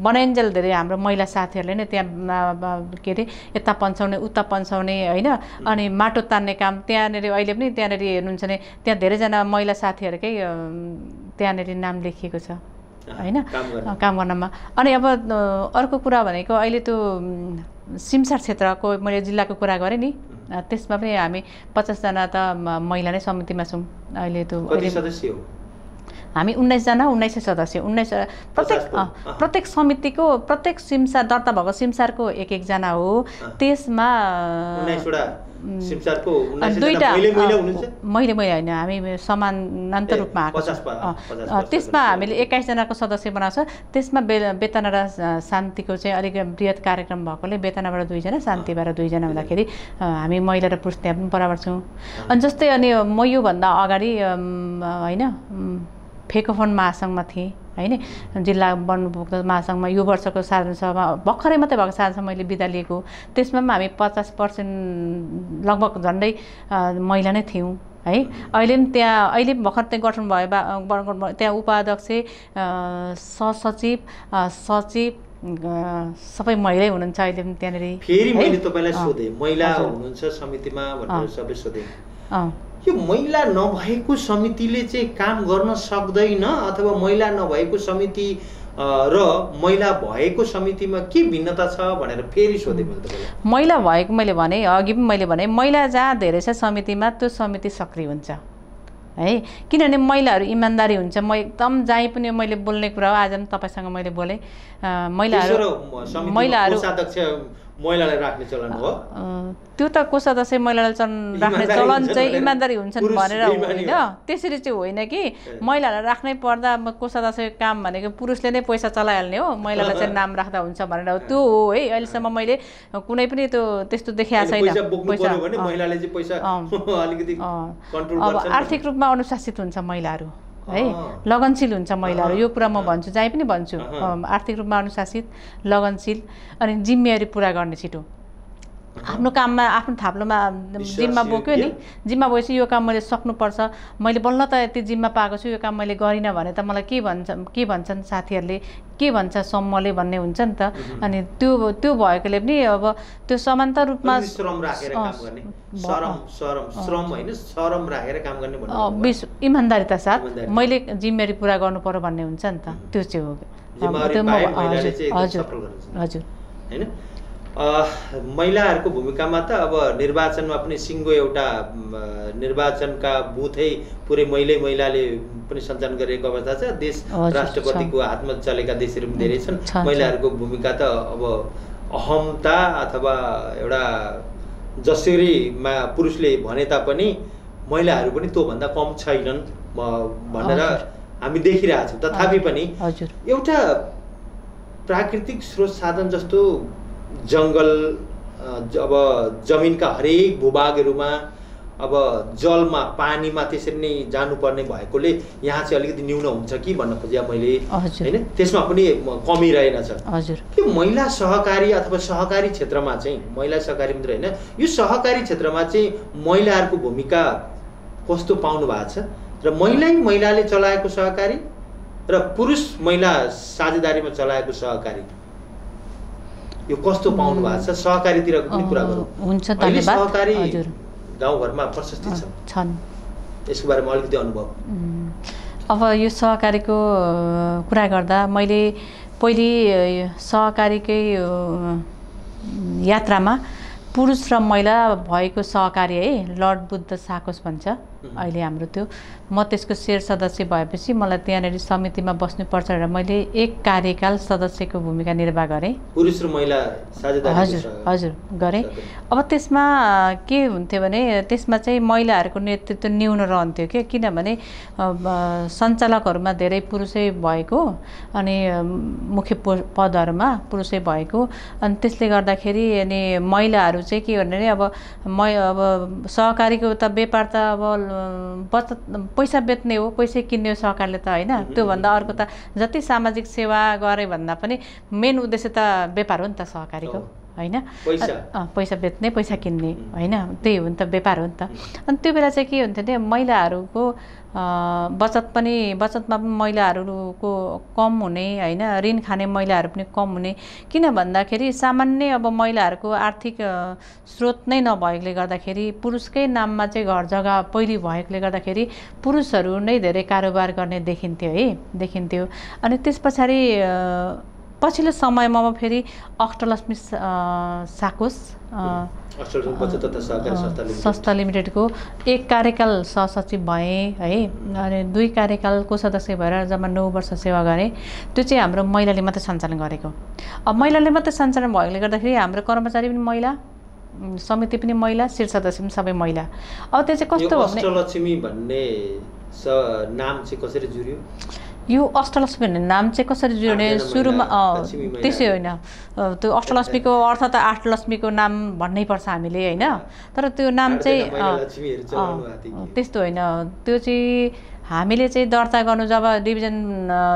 बनाइन्जेल धेरै हाम्रो महिला साथीहरूले नै त्यहाँ के अरे यता पन्साउने उता पन्साउने होइन? अनि माटो तान्ने काम त्यहाँनिर अहिले पनि त्यहाँनिर हेर्नुहुन्छ भने त्यहाँ धेरैजना महिला साथीहरूकै त्यहाँनिर नाम लेखिएको छ होइन? काम गर्नमा। अनि अब अर्को कुरा भनेको अहिले त्यो सिमसार क्षेत्रको मैले जिल्लाको कुरा गरेँ नि त्यसमा पनि हामी पचासजना त महिला नै समितिमा छौँ। अहिले त्यो हामी उन्नाइसजना उन्नाइसै सदस्य उन्नाइस प्रत्येक। प्रत्येक समितिको प्रत्येक सिमसार दर्ता भएको सिमसारको एक एकजना हो। त्यसमा दुईवटा मैले मैले होइन हामी समानान्तर रूपमा आएको त्यसमा हामीले एक्काइसजनाको सदस्य बनाएको छ। त्यसमा बे बेतना र शान्तिको चाहिँ अलिक बृहत कार्यक्रम भएकोले बेतनाबाट दुईजना शान्तिबाट दुईजना हुँदाखेरि हामी महिला र पुरुष त्यहाँ पनि बराबर छौँ। अनि जस्तै अनि म योभन्दा अगाडि होइन फेकोफोन महासङ्घमा थिएँ। होइन जिल्ला वन उपभोक्ता महासङ्घमा यो वर्षको साधारण सभामा भर्खरै मात्रै भएको साधारण सभा मैले बिदा लिएको त्यसमा पनि हामी पचास पर्सेन्ट लगभग झन्डै महिला नै थियौँ है अहिले पनि त्यहाँ अहिले पनि भर्खर त्यहाँ गठन भयो बा। त्यहाँ उपाध्यक्ष सहसचिव सचिव सबै महिलै हुनुहुन्छ अहिले पनि त्यहाँनिर फेरि? मैले तपाईँलाई सोधेँ महिला। हुनुहुन्छ समितिमा भनेर। सबै सोधेँ अँ, यो महिला नभएको समितिले चाहिँ काम गर्न सक्दैन अथवा महिला नभएको समिति र महिला भएको समितिमा के भिन्नता छ भनेर फेरि सोधेँ मैले तपाईँलाई। महिला भएको मैले भने अघि पनि मैले भने महिला जहाँ धेरै छ समितिमा त्यो समिति सक्रिय हुन्छ। है? किनभने महिलाहरू इमान्दारी हुन्छ। म एकदम जहीँ पनि मैले बोल्ने कुरा हो। आज पनि तपाईँसँग मैले बोलेँ। महिलाहरू महिलाहरू महिलालाई राख्ने चलन हो। त्यो त कोषाध्यक्ष महिलालाई चलन राख्ने चलन चाहिँ इमान्दारी हुन्छन् भनेर होइन। त्यसरी चाहिँ होइन कि? महिलालाई राख्नै पर्दा अब कोषाध्यक्ष काम भनेको पुरुषले नै पैसा चलाइहाल्ने हो। महिलालाई चाहिँ नाम राख्दा हुन्छ भनेर हो। त्यो हो है? अहिलेसम्म मैले कुनै पनि त्यो त्यस्तो देखाएको छैन। पैसा अब आर्थिक रूपमा अनुशासित हुन्छ महिलाहरू है। लगनशील हुन्छ महिलाहरू। यो कुरा म। भन्छु जहीँ पनि भन्छु। आर्थिक रूपमा अनुशासित लगनशील अनि जिम्मेवारी पुरा गर्ने छिटो। आफ्नो काममा आफ्नो थाप्लोमा जिम्मा बोक्यो नि। जिम्मा बोकेपछि यो काम मैले सक्नुपर्छ। मैले बल्ल त यति जिम्मा पाएको छु यो काम मैले गरिनँ भने त मलाई के भन्छ के भन्छन् साथीहरूले? के भन्छ समूहले भन्ने हुन्छ नि त। अनि त्यो त्यो भएकोले पनि अब त्यो समान्तर रूपमा श्रम राखेर काम गर्ने। भ- शरम अँ। शरम श्रम होइन शरम राखेर काम गर्ने भन्नु अँ, विश इमान्दारिता साथ। मैले जिम्मेवारी पुरा गर्नु पर्यो भन्ने हुन्छ नि त। त्यो चाहिँ हो। हजुर हजुर। होइन? महिलाहरूको भूमिकामा त अब निर्वाचनमा पनि सिङ्गो एउटा निर्वाचनका बुथै पुरै महिलै महिलाले पनि सञ्चालन गरिएको अवस्था छ। देश राष्ट्रपतिको हातमा चलेका देशहरू पनि धेरै छन्। महिलाहरूको भूमिका त अब अहमता अथवा एउटा जसरीमा पुरुषले भने तापनि महिलाहरू पनि त्योभन्दा कम छैनन् भनेर। हामी देखिरहेछौँ। तथापि पनि एउटा प्राकृतिक स्रोत साधन जस्तो जङ्गल अब जमिनका हरेक भूभागहरूमा अब जलमा पानीमा त्यसरी नै जानुपर्ने भएकोले यहाँ चाहिँ अलिकति न्यून हुन्छ कि भन्न खोजेँ मैले। होइन त्यसमा पनि कमी रहेनछ हजुर। यो महिला सहकारी अथवा सहकारी क्षेत्रमा चाहिँ महिला सहकारी मात्रै होइन यो सहकारी क्षेत्रमा चाहिँ महिलाहरूको भूमिका कस्तो पाउनु भएको छ? र महिलै महिलाले चलाएको सहकारी र पुरुष महिला साझेदारीमा चलाएको सहकारी? यो कस्तो पाउनु भएको छ? सहकारीतिरको पनि कुरा गरौँ। अहिले। सहकारी। गाउँघरमा प्रशस्ति छन्। यसको बारेमा अलिकति अनुभव। अब यो सहकारीको कुरा गर्दा मैले पहिले सहकारीकै यात्रामा पुरुष र महिला भएको सहकारी है लर्ड बुद्ध साकोस भन्छ। अहिले हाम्रो त्यो। म त्यसको शेर सदस्य भएपछि मलाई त्यहाँनिर समितिमा बस्नुपर्छ भनेर मैले एक कार्यकाल सदस्यको भूमिका निर्वाह गरेँ। पुरुष र महिला हजुर हजुर गरेँ। अब त्यसमा के हुन्थ्यो भने त्यसमा चाहिँ महिलाहरूको नेतृत्व न्यून रहन्थ्यो कि किनभने सञ्चालकहरूमा धेरै पुरुषै भएको अनि मुख्य पदहरूमा पुरुषै भएको। अनि त्यसले गर्दाखेरि अनि महिलाहरू चाहिँ के भने अब मै अब सहकारीको त व्यापार त अब बचत पैसा बेच्ने हो पैसै किन्ने हो सहकारीले त होइन? त्योभन्दा अर्को त जति सामाजिक सेवा गरे भन्दा पनि मेन उद्देश्य त व्यापार हो नि त सहकारीको। होइन? पैसा। बेच्ने पैसा किन्ने होइन? त्यही हो नि त व्यापार हो नि त। अनि त्यो बेला चाहिँ के हुन्थ्यो भने महिलाहरूको बचत पनि बचतमा पनि महिलाहरूको कम हुने होइन? ऋण खाने महिलाहरू पनि कम हुने। किन भन्दाखेरि सामान्य अब महिलाहरूको आर्थिक स्रोत नै नभएकोले गर्दाखेरि पुरुषकै नाममा चाहिँ घर जग्गा पहिले भएकोले गर्दाखेरि पुरुषहरू नै धेरै कारोबार गर्ने देखिन्थ्यो है देखिन्थ्यो। अनि त्यस पछाडि पछिल्लो समयमा म फेरि अष्टलक्ष्मी साकोस संस्था लिमिटेड। संस्था लिमिटेडको एक कार्यकाल सहसचिव भएँ है अनि दुई कार्यकालको सदस्य भएर जम्मा नौ वर्ष सेवा गरेँ। त्यो चाहिँ हाम्रो महिलाले मात्रै सञ्चालन गरेको अब महिलाले मात्रै सञ्चालन भएकोले गर्दाखेरि हाम्रो कर्मचारी पनि महिला समिति पनि महिला शीर्ष सदस्य पनि सबै महिला। अब त्यो चाहिँ कस्तो भन्ने नाम चाहिँ कसरी जुर्यो यो अष्टलक्ष्मी भन्ने नाम चाहिँ कसरी जोड्ने सुरुमा। त्यसै होइन। त्यो अष्टलक्ष्मीको अर्थ त आठ लक्ष्मीको नाम भन्नै पर्छ हामीले होइन? तर त्यो नाम चाहिँ? त्यस्तो होइन। त्यो चाहिँ हामीले चाहिँ दर्ता गर्नु जब डिभिजन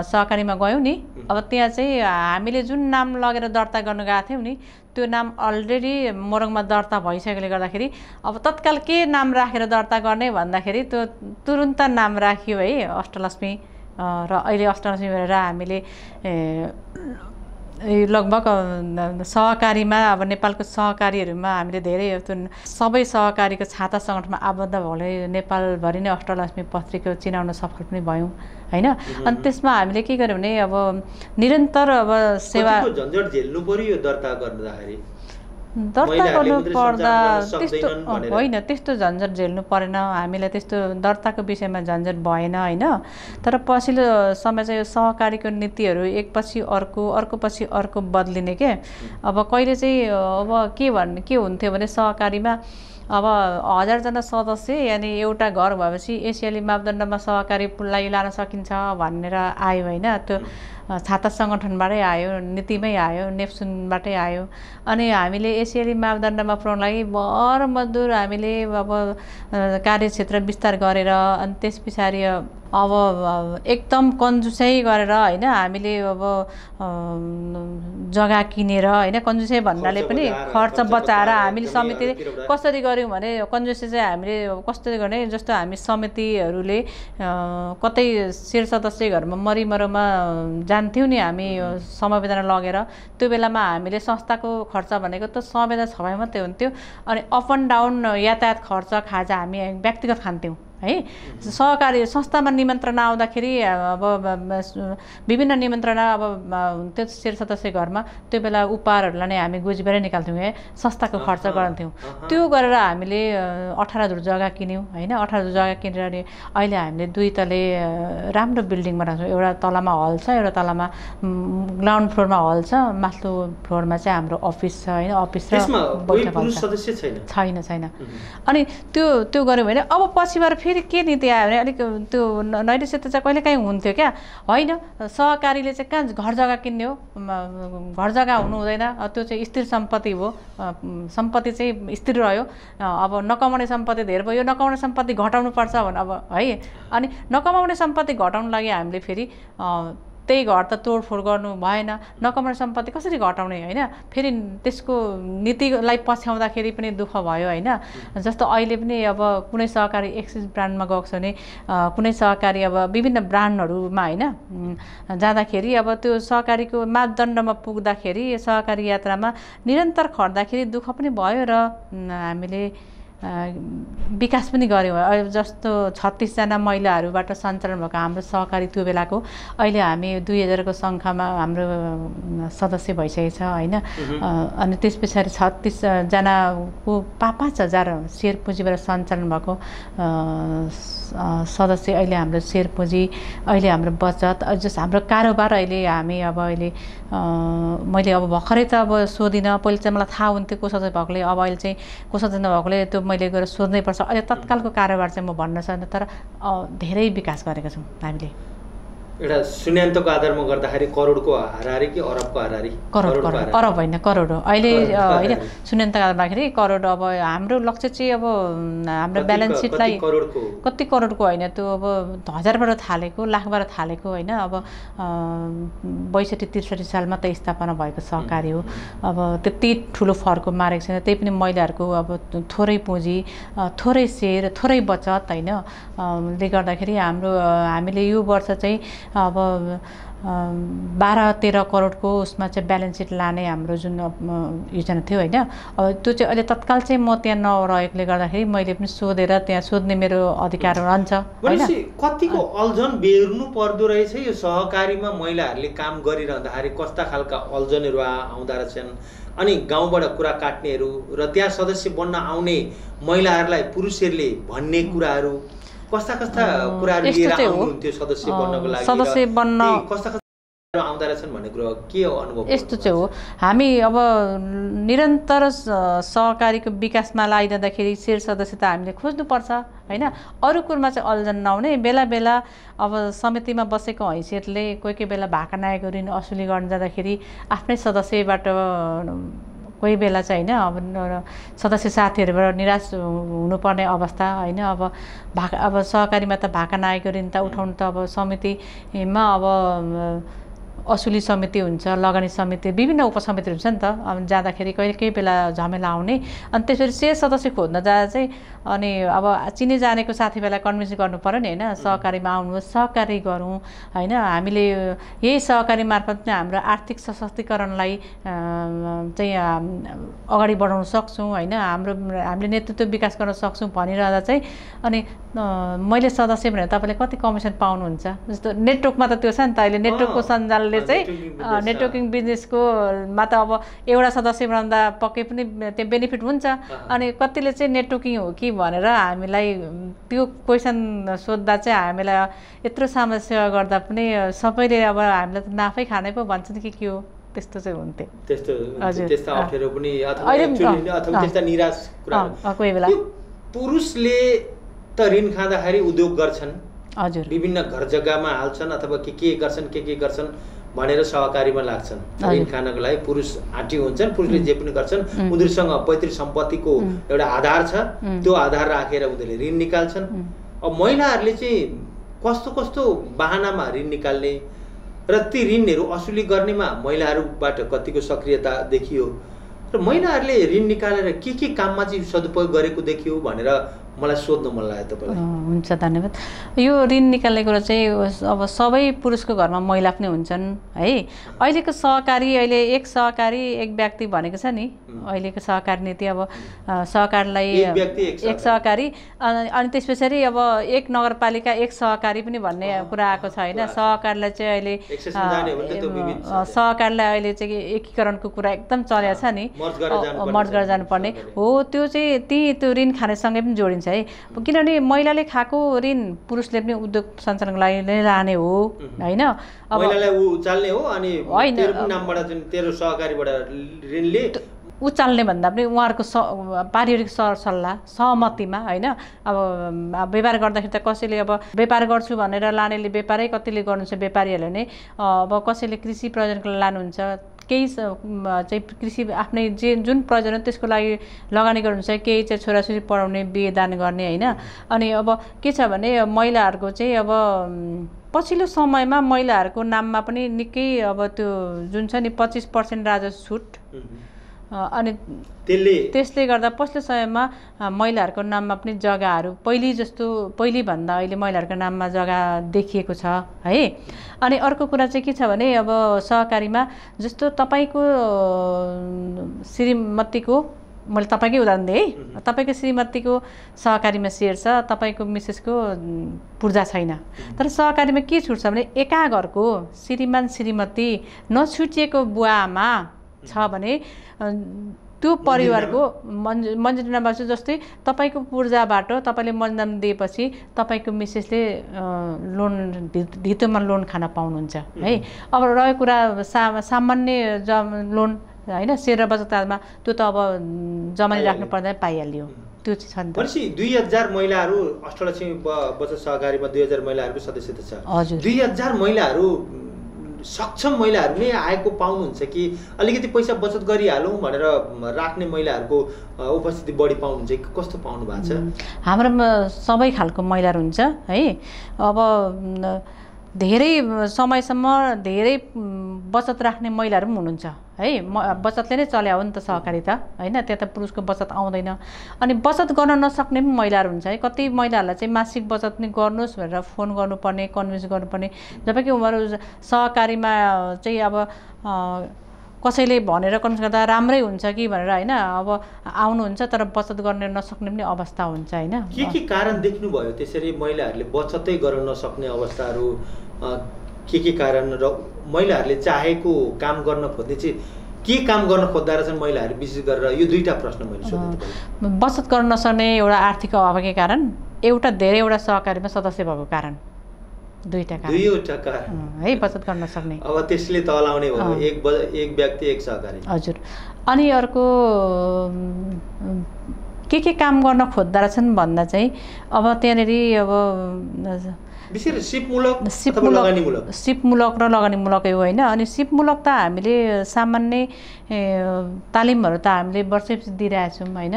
सहकारीमा गयौँ नि अब त्यहाँ चाहिँ हामीले जुन नाम लगेर दर्ता गर्नु गएको थियौँ नि त्यो नाम अलरेडी मोरङमा दर्ता भइसकेकोले गर्दाखेरि अब तत्काल के नाम राखेर दर्ता गर्ने भन्दाखेरि त्यो तुरुन्त नाम राखियो है अष्टलक्ष्मी। र अहिले अष्टलक्ष्मी भनेर हामीले लगभग सहकारीमा अब नेपालको सहकारीहरूमा हामीले धेरै सबै सहकारीको छाता सङ्गठनमा आबद्ध भएकोले नेपालभरि नै अष्टलक्ष्मी पत्रिका चिनाउन सफल पनि भयौँ होइन? अनि त्यसमा हामीले के गर्यौँ भने अब निरन्तर अब सेवा झन्झट झेल्नु पर्यो दर्ता गर्दाखेरि? दर्ता गर्नु पर्दा त्यस्तो। होइन त्यस्तो झन्झट झेल्नु परेन। हामीलाई त्यस्तो दर्ताको विषयमा झन्झट भएन होइन। तर पछिल्लो समय चाहिँ यो सहकारीको नीतिहरू एकपछि अर्को अर्कोपछि अर्को बदलिने के? अब कहिले चाहिँ अब के भन्ने के हुन्थ्यो भने सहकारीमा अब हजारजना सदस्य यानि एउटा घर भएपछि एसियाली मापदण्डमा सहकारीलाई लान सकिन्छ भनेर आयो होइन। त्यो छाता सङ्गठनबाटै आयो नीतिमै आयो नेप्सुनबाटै आयो। अनि हामीले एसियाली मापदण्डमा पुऱ्याउनलाई भर मजदुर हामीले अब कार्यक्षेत्र विस्तार गरेर अनि त्यस पछाडि अब एकदम कन्जुसै गरेर होइन हामीले अब जग्गा किनेर होइन कन्जुसै भन्नाले पनि खर्च बचाएर हामीले समितिले कसरी गऱ्यौँ भने कन्जुसी चाहिँ हामीले कसरी गर्ने जस्तो हामी समितिहरूले कतै शिर सदस्य घरमा मरिमरोमा जान्थ्यौँ नि हामी समवेदना लगेर त्यो बेलामा हामीले संस्थाको खर्च भनेको त संवेदना छ भए मात्रै हुन्थ्यो। अनि अप एन्ड डाउन यातायात खर्च खाजा हामी व्यक्तिगत खान्थ्यौँ। है। सहकारी संस्थामा निमन्त्रणा आउँदाखेरि अब विभिन्न निमन्त्रणा अब हुन्थ्यो शिर सदस्य घरमा त्यो बेला उपहारहरूलाई नै हामी गोजीबाटै निकाल्थ्यौँ है। संस्थाको खर्च गर्थ्यौँ। त्यो गरेर हामीले अठार धुर जग्गा किन्यौँ होइन। अठार धुर जग्गा किनेर अनि अहिले हामीले दुई तले राम्रो बिल्डिङ बनाएको छौँ। एउटा तलामा हल छ एउटा तलामा ग्राउन्ड फ्लोरमा हल छ। माथिल्लो फ्लोरमा चाहिँ हाम्रो अफिस छ होइन। अफिस र बैठक छैन? छैन अनि त्यो त्यो गऱ्यौँ भने अब पछिबाट फेरि फेरि के नीति आयो भने अलिक त्यो न- नैराश्यता चाहिँ कहिले काहीँ हुन्थ्यो क्या? होइन सहकारीले चाहिँ कहाँ घर जग्गा किन्ने हो? घर जग्गा हुनु हुँदैन। त्यो चाहिँ स्थिर सम्पत्ति हो। सम्पत्ति चाहिँ स्थिर रह्यो। अब नकमाउने सम्पत्ति धेरै भयो। नकमाउने सम्पत्ति घटाउनु पर्छ भने अब है? अनि नकमाउने सम्पत्ति घटाउनु लागि हामीले फेरि त्यही घर त तोडफोड गर्नु भएन नकमाउने सम्पत्ति कसरी घटाउने होइन? फेरि त्यसको नीतिलाई पछ्याउँदाखेरि पनि दुःख भयो होइन? जस्तो अहिले पनि अब कुनै सहकारी एक्सिस ब्रान्डमा गएको छ भने कुनै सहकारी अब विभिन्न ब्रान्डहरूमा होइन? जाँदाखेरि अब त्यो सहकारीको मापदण्डमा पुग्दाखेरि सहकारी यात्रामा निरन्तर खट्दाखेरि दुःख पनि भयो र हामीले विकास पनि गऱ्यौँ। जस्तो छत्तिसजना महिलाहरूबाट सञ्चालन भएको हाम्रो सहकारी त्यो बेलाको अहिले हामी दुई हजारको सङ्ख्यामा हाम्रो सदस्य भइसकेको छ होइन? अनि त्यस पछाडि छत्तिसजनाको पाँच पाँच हजार सेयर पुँजीबाट सञ्चालन भएको सदस्य अहिले हाम्रो सेयर पुँजी अहिले हाम्रो बचत जस हाम्रो कारोबार अहिले हामी अब अहिले मैले अब भर्खरै त अब सोधिनँ। पहिले चाहिँ मलाई थाहा हुन्थ्यो को सदस्य भएकोले। अब अहिले चाहिँ को सदस्य नभएकोले त्यो मैले गएर सोध्नै पर्छ। अहिले तत्कालको कारोबार चाहिँ म भन्न सक्दिनँ तर धेरै विकास गरेका छौँ हामीले। एउटा शून्यान्तको आधारमा गर्दाखेरि करोडको हाराहारी कि अरबको हाराहारी? करोड। अरब होइन करोड। हो अहिले होइन करोड। सुनेन्त गर्दाखेरि करोड। अब हाम्रो लक्ष्य चाहिँ अब हाम्रो ब्यालेन्स सिटलाई करोडको? कति करोडको होइन त्यो अब हजारबाट थालेको लाखबाट थालेको होइन। अब बैसठी त्रिसठी सालमा त स्थापना भएको सहकारी हो। अब त्यति ठुलो फर्को मारेको छैन। त्यही पनि महिलाहरूको अब थोरै पुँजी थोरै सेयर थोरै बचत होइन। ले गर्दाखेरि हाम्रो हामीले यो वर्ष चाहिँ अब बाह्र तेह्र करोडको उसमा चाहिँ ब्यालेन्स सिट लाने हाम्रो जुन योजना थियो होइन अब त्यो चाहिँ अहिले तत्काल चाहिँ म त्यहाँ नरहेकोले गर्दाखेरि मैले पनि सोधेर त्यहाँ सोध्ने मेरो अधिकार रहन्छ कतिको अल्झन बेर्नु पर्दो रहेछ यो सहकारीमा महिलाहरूले काम गरिरहँदाखेरि? कस्ता खालका अल्झनहरू आउँदो रहेछन्? अनि गाउँबाट कुरा काट्नेहरू र त्यहाँ सदस्य बन्न आउने महिलाहरूलाई पुरुषहरूले भन्ने कुराहरू? कस्ता कस्ता कुराहरू यस्तो लिएर चाहिँ हो। आउनुहुन्थ्यो सदस्य बन्नको लागि सदस्य बन्न- ती कस्ता कस्ता कुराहरू आउँदो रहेछन् भन्ने कुरो के हो अनुभव यस्तो चाहिँ हो। हामी अब निरन्तर सहकारीको विकासमा लागिरहँदाखेरि शेर सदस्यता हामीले खोज्नुपर्छ होइन? अरू कुरोमा चाहिँ अल्झन नहुने। बेला बेला अब समितिमा बसेको हैसियतले कोही कोही बेला भाका नायकको ऋण असुली गर्न जाँदाखेरि आफ्नै सदस्यबाट कोही बेला चाहिँ होइन अब सदस्य साथीहरूबाट निराश हुनुपर्ने अवस्था होइन अब भाका अब सहकारीमा त भाका नायकको ऋण त उठाउनु त अब समितिमा अब असुली समिति हुन्छ लगानी समिति विभिन्न उपसमितिहरू हुन्छ नि त। अब जाँदाखेरि कहिले केही बेला झमेला आउने। अनि त्यसरी शेर सदस्य खोज्न जाँदा चाहिँ अनि अब चिने जानेको साथीभाइलाई कन्भिन्स गर्नु पऱ्यो नि होइन। सहकारीमा आउनुहोस् सहकारी गरौँ होइन। हामीले यही सहकारी मार्फत नै हाम्रो आर्थिक सशक्तिकरणलाई चाहिँ अगाडि बढाउन सक्छौँ होइन। हाम्रो हामीले नेतृत्व विकास गर्न सक्छौँ भनिरहँदा चाहिँ अनि मैले सदस्य भनेर तपाईँले कति कमिसन पाउनुहुन्छ? जस्तो नेटवर्कमा त त्यो छ नि त। अहिले नेटवर्कको अँ, अँ, चाहिँ नेटवर्किङ अँ, बिजनेस, नेटवर्किङ बिजनेसको मा त अब एउटा सदस्य बनाउँदा पक्कै पनि त्यो बेनिफिट हुन्छ। अनि कतिले चाहिँ नेटवर्किङ हो कि भनेर हामीलाई त्यो क्वेसन सोद्धा चाहिँ हामीलाई यत्रो समस्या गर्दा पनि सबैले अब हामीलाई त नाफै खानै पो भन्छन् कि के हो? त्यस्तो चाहिँ हुन्थ्यो। त्यस्तो त्यस्ता। अप्ठ्यारो पनि अथवा। त्यस्ता निराश अँ, कोही बेला। पुरुषले त ऋण खाँदाखेरि उद्योग गर्छन्। हजुर। विभिन्न घर जग्गामा हाल्छन् अथवा के के गर्छन् के के गर्छन्। भनेर सहकारीमा लाग्छन्। ऋण खानको लागि पुरुष आँटी हुन्छन् पुरुषले जे पनि गर्छन्. उनीहरूसँग पैतृक सम्पत्तिको. एउटा आधार छ. त्यो आधार राखेर उनीहरूले ऋण निकाल्छन्. अब महिलाहरूले चाहिँ कस्तो कस्तो बाहनामा ऋण निकाल्ने र ती ऋणहरू असुली गर्नेमा महिलाहरूबाट कतिको सक्रियता देखियो र महिलाहरूले ऋण निकालेर के के काममा चाहिँ सदुपयोग गरेको देखियो भनेर मलाई सोध्न मन लाग्यो तपाईँलाई। हुन्छ धन्यवाद। यो ऋण निकाल्ने कुरो चाहिँ अब सबै पुरुषको घरमा महिला पनि हुन्छन् है? अहिलेको सहकारी अहिले एक सहकारी एक व्यक्ति भनेको छ नि। अहिलेको सहकारी नीति अब सहकारीलाई एक सहकारी। अनि त्यस पछाडि अब एक नगरपालिका एक सहकारी पनि भन्ने कुरा आएको छ होइन? सहकारीलाई चाहिँ अहिले सहकारीलाई अहिले चाहिँ एकीकरणको कुरा एकदम चलेको छ नि। मर्ज गरेर जानुपर्ने। हो त्यो चाहिँ ती त्यो ऋण खानेसँगै पनि जोडिन्छ। है। किनभने महिलाले खाएको ऋण पुरुषले पनि उद्योग सञ्चालनको लागि नै लाने हो होइन? अब उचाल्ने हो अनि होइन, उचाल्ने भन्दा पनि उहाँहरूको स पारिवारिक सर सल्लाह सहमतिमा होइन? अब अब व्यापार गर्दाखेरि त कसैले अब व्यापार गर्छु भनेर लानेले व्यापारै कतिले गर्नुहुन्छ व्यापारीहरूले नै अब कसैले कृषि प्रयोजनको लागि लानुहुन्छ केही चाहिँ कृषि आफ्नै जे जुन प्रयोजन हो त्यसको लागि लगानी गर्नुहुन्छ केही चाहिँ छोराछोरी पढाउने बिहे दान गर्ने होइन? अनि अब के छ भने महिलाहरूको चाहिँ अब पछिल्लो समयमा महिलाहरूको नाममा पनि निकै अब त्यो जुन छ नि पच्चिस पर्सेन्ट राजस्व छुट। अनि त्यसले त्यसले गर्दा पछिल्लो समयमा महिलाहरूको नाममा पनि जग्गाहरू पहिले जस्तो पहिलेभन्दा अहिले महिलाहरूको नाममा जग्गा देखिएको छ है? अनि अर्को कुरा चाहिँ के छ भने अब सहकारीमा जस्तो तपाईँको श्रीमतीको मैले तपाईँकै उदाहरण दिएँ है? तपाईँको श्रीमतीको सहकारीमा सेयर छ तपाईँको मिसेसको पूर्जा छैन। तर सहकारीमा के छुट्छ भने एका घरको श्रीमान श्रीमती नछुटिएको बुवा आमा छ भने त्यो परिवारको मन्ज मन्जनामा चाहिँ जस्तै तपाईँको पूर्जाबाट तपाईँले मन्जनाम दिएपछि तपाईँको मिसेसले लोन ढितोमा लोन खान पाउनुहुन्छ है? अब रहेको कुरा सा सामान्य जम लोन होइन सेयर र बचतमा त्यो त अब जमानी राख्नु पर्दा पाइहाल्यो। त्यो चाहिँ छ नि त। भनेपछि दुई हजार महिलाहरू अष्टलक्ष्मी बचत सहकारीमा दुई हजार महिलाहरूको सदस्यता छ। हजुर। दुई हजार महिलाहरू सक्षम महिलाहरू नै आएको पाउनुहुन्छ कि अलिकति पैसा बचत गरिहालौँ भनेर राख्ने महिलाहरूको उपस्थिति बढी पाउनुहुन्छ? कि कस्तो पाउनु भएको छ? हाम्रोमा सबै खालको महिलाहरू हुन्छ है? अब धेरै समयसम्म धेरै बचत राख्ने महिलाहरू पनि हुनुहुन्छ। है म बचतले नै चल्या हो नि त सहकारी त। होइन त्यहाँ त पुरुषको बचत आउँदैन। अनि बचत गर्न नसक्ने पनि महिलाहरू हुन्छ। है कति महिलाहरूलाई चाहिँ मासिक बचत नै गर्नुहोस् भनेर फोन गर्नुपर्ने कन्भिन्स गर्नुपर्ने। जबकि उनीहरू सहकारीमा चाहिँ अब कसैले भनेर कन्भिन्स गर्दा राम्रै हुन्छ कि भनेर होइन अब आउनुहुन्छ तर बचत गर्न नसक्ने पनि अवस्था हुन्छ होइन। के के कारण देख्नुभयो त्यसरी महिलाहरूले बचतै गर्न नसक्ने अवस्थाहरू के के कारण र महिलाहरूले चाहेको काम गर्न खोज्ने चाहिँ के काम गर्न खोज्दा रहेछन् महिलाहरू विशेष गरेर? यो दुईवटा प्रश्न मैले सोधेँ। बचत गर्न नसक्ने एउटा आर्थिक अभावकै कारण एउटा धेरैवटा सहकारीमा सदस्य भएको कारण। दुईवटा है बचत गर्न नसक्ने अब त्यसले तलाउने भयो। एक एक व्यक्ति एक सहकारी। हजुर। अनि अर्को के के काम गर्न खोज्दो रहेछन् भन्दा चाहिँ अब त्यहाँनिर अब विशेष सिपमूलक सिपमूलक लगानीमूलक सिपमूलक र लगानीमूलकै हो होइन। अनि सिपमूलक त हामीले सामान्य तालिमहरू त हामीले वर्षैपछि दिइरहेछौँ होइन।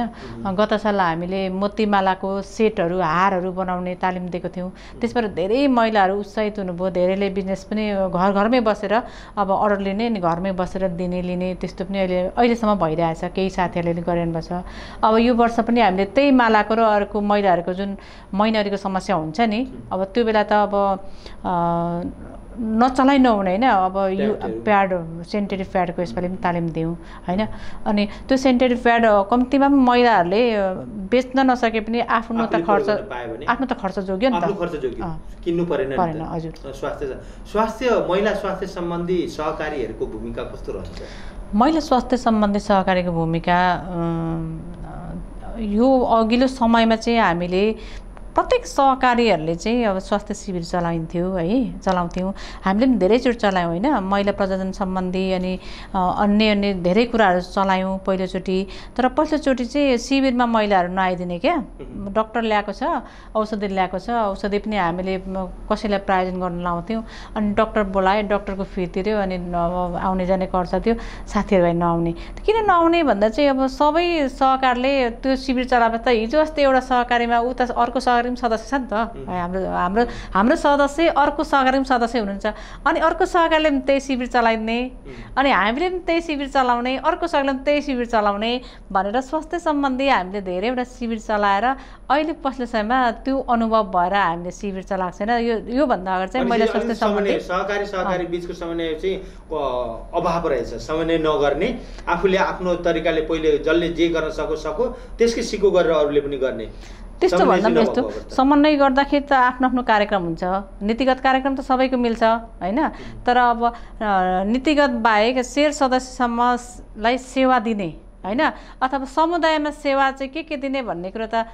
गत साल हामीले मोतीमालाको सेटहरू हारहरू बनाउने तालिम दिएको थियौँ। त्यसबाट धेरै महिलाहरू उत्साहित हुनुभयो। धेरैले बिजनेस पनि घर घरमै बसेर अब अर्डर लिने अनि घरमै बसेर दिने लिने त्यस्तो पनि अहिले अहिलेसम्म भइरहेछ। केही साथीहरूले गरिरहनु छ। अब यो वर्ष पनि हामीले त्यही मालाको र अर्को महिलाहरूको जुन महिनारीको समस्या हुन्छ नि अब त्यो बेला त अब नचलाइ नहुने होइन अब यो। प्याड सेन्टेरी प्याडको यसपालि पनि तालिम दियौँ होइन अनि त्यो सेन्टेरी प्याड कम्तीमा पनि महिलाहरूले बेच्न नसके पनि आफ्नो त खर्च आफ्नो त खर्च जोग्यो नि त। किन्नु परेन परेन। हजुर। स्वास्थ्य स्वास्थ्य महिला स्वास्थ्य सम्बन्धी सहकारीहरूको भूमिका कस्तो रहन्छ महिला स्वास्थ्य सम्बन्धी सहकारीको भूमिका यो अघिल्लो समयमा चाहिँ हामीले प्रत्येक सहकारीहरूले चाहिँ अब स्वास्थ्य शिविर चलाइन्थ्यो है चलाउँथ्यौँ। हामीले पनि धेरैचोटि चलायौँ होइन। महिला प्रजनन सम्बन्धी अनि अन्य अन्य धेरै कुराहरू चलायौँ पहिलोचोटि। तर पहिलोचोटि चाहिँ शिविरमा महिलाहरू नआइदिने क्या। डक्टर ल्याएको छ औषधि ल्याएको छ। औषधि पनि हामीले कसैलाई प्रायोजन गर्न लाउँथ्यौँ। अनि डक्टर बोलायो डक्टरको फी तिर्यो अनि आउने जाने खर्च थियो साथीहरू नआउने। किन नआउने भन्दा चाहिँ अब सबै सहकारले त्यो शिविर चलाएको त हिजो अस्ति एउटा सहकारीमा उता अर्को सहकारी पनि सदस्य छ नि त। हाम्रो हाम्रो हाम्रो सदस्य अर्को सहकारी सदस्य हुनुहुन्छ। अनि अर्को सहकारीले पनि त्यही शिविर चलाइदिने। अनि हामीले पनि त्यही शिविर चलाउने अर्को सहकारीले पनि त्यही शिविर चलाउने भनेर स्वास्थ्य सम्बन्धी हामीले धेरैवटा शिविर चलाएर अहिले पछिल्लो समयमा त्यो अनुभव भएर हामीले शिविर चलाएको छैन। यो योभन्दा अगाडि चाहिँ भनेपछि स्वास्थ्य सम्बन्धी सहकारी सहकारी बिचको समन्वय चाहिँ अभाव रहेछ समन्वय नगर्ने। आफूले आफ्नो तरिकाले पहिले जसले जे गर्न सको सको त्यसकै सिको गरेर अरूले पनि गर्ने। त्यस्तो भन्दा पनि यस्तो। समन्वय गर्दाखेरि त आफ्नो आफ्नो कार्यक्रम हुन्छ। नीतिगत कार्यक्रम त सबैको मिल्छ होइन? तर अब नीतिगत बाहेक शेर सदस्यसम्मलाई सेवा दिने होइन? अथवा समुदायमा सेवा चाहिँ के के दिने भन्ने कुरो त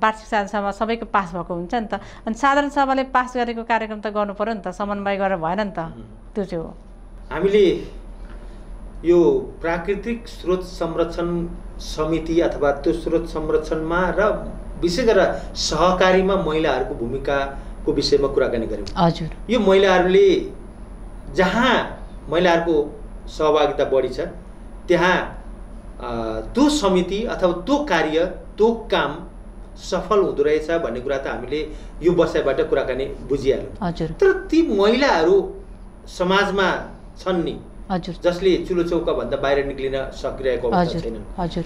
वार्षिक साधारण सभा सबैको पास भएको हुन्छ नि त। अनि साधारण सभाले पास गरेको कार्यक्रम त गर्नु पऱ्यो नि त समन्वय गरेर भएन नि त। त्यो चाहिँ हो। हामीले यो प्राकृतिक स्रोत संरक्षण समिति अथवा त्यो स्रोत संरक्षणमा र विशेष गरेर सहकारीमा महिलाहरूको भूमिकाको विषयमा कुराकानी गऱ्यौँ। हजुर। यो महिलाहरूले जहाँ महिलाहरूको सहभागिता बढी छ त्यहाँ त्यो समिति अथवा त्यो कार्य त्यो काम सफल हुँदो रहेछ भन्ने कुरा त हामीले यो बसाइबाट कुराकानी बुझिहाल्यौँ। हजुर। तर ती महिलाहरू समाजमा छन् नि हजुर। जसले चुलो चौकाभन्दा बाहिर निक्लिन सकिरहेको अवस्था हजुर छैनन्। हजुर।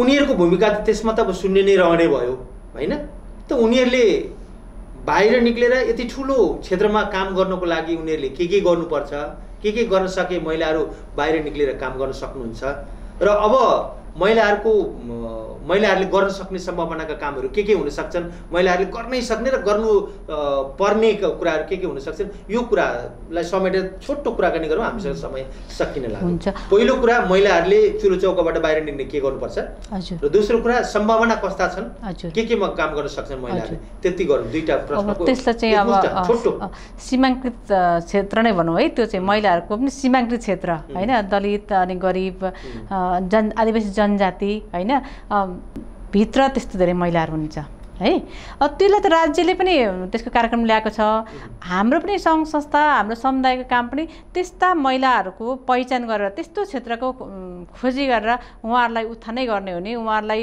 उनीहरूको भूमिका त त्यसमा त अब शून्य नै रहने भयो। होइन? त उनीहरूले बाहिर निक्लेर यति ठुलो क्षेत्रमा काम गर्नको लागि उनीहरूले के के गर्नुपर्छ? के के गर्न सके महिलाहरू बाहिर निक्लेर काम गर्न सक्नुहुन्छ? र अब महिलाहरूको महिलाहरूले गर्न सक्ने सम्भावनाका कामहरू के के हुन सक्छन्? महिलाहरूले गर्नै सक्ने र गर्नु पर्ने कुराहरू के के हुन सक्छन्? यो कुरालाई समेटेर छोटो कुराकानी गरौँ हामीसँग समय सकिन। लाग्यो। पहिलो कुरा महिलाहरूले चुलो चौकाबाट बाहिर निक्ने के गर्नुपर्छ? र दोस्रो कुरा सम्भावना कस्ता छन्? के केमा काम गर्न सक्छन् महिलाहरूले त्यति गरौँ त्यसलाई चाहिँ अब अ, छोटो। सीमाङ्कृत क्षेत्र नै भनौँ है त्यो चाहिँ महिलाहरूको पनि सीमाङ्कृत क्षेत्र होइन? दलित अनि गरिब जन आदिवासी जनजाति होइन? भित्र त्यस्तो धेरै महिलाहरू हुनुहुन्छ है? त्यसलाई त राज्यले पनि त्यसको कार्यक्रम ल्याएको छ। हाम्रो पनि सङ्घ संस्था हाम्रो समुदायको काम पनि त्यस्ता महिलाहरूको पहिचान गरेर त्यस्तो क्षेत्रको खोजी गरेर उहाँहरूलाई उत्थानै गर्ने हो नि। उहाँहरूलाई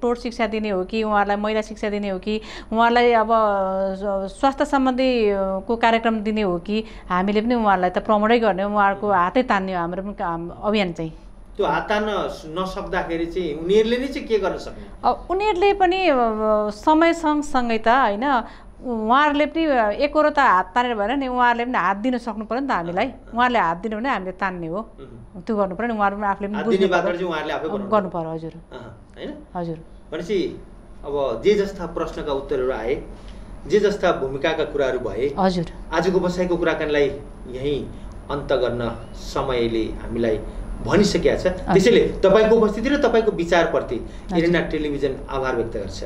प्रौढ शिक्षा दिने हो कि उहाँहरूलाई महिला शिक्षा दिने हो कि उहाँहरूलाई अब स्वास्थ्य सम्बन्धी अ, को कार्यक्रम दिने हो कि हामीले पनि उहाँहरूलाई त प्रमोटै गर्ने हो। उहाँहरूको हातै तान्ने हो हाम्रो पनि अभियान चाहिँ। त्यो हात तान्न नसक्दाखेरि चाहिँ उनीहरूले नै चाहिँ के गर्न सक्ने? उनीहरूले पनि समय सँगसँगै त होइन उहाँहरूले पनि एकरो त हात तानेर भएन नि उहाँहरूले पनि हात दिन सक्नु पऱ्यो नि त हामीलाई। उहाँहरूले हात दिनु भने हामीले तान्ने हो। त्यो गर्नु पऱ्यो नि उहाँहरू पनि आफूले पनि गर्नु पऱ्यो हजुर। होइन? हजुर। भनेपछि अब जे जस्ता प्रश्नका उत्तरहरू आए जे जस्ता भूमिकाका कुराहरू भए हजुर। आजको बसाइको कुराकानीलाई यहीँ अन्त गर्न समयले हामीलाई भनिसकेका छ। त्यसैले तपाईँको उपस्थिति र तपाईँको विचारप्रति एरिना टेलिभिजन आभार व्यक्त गर्छ।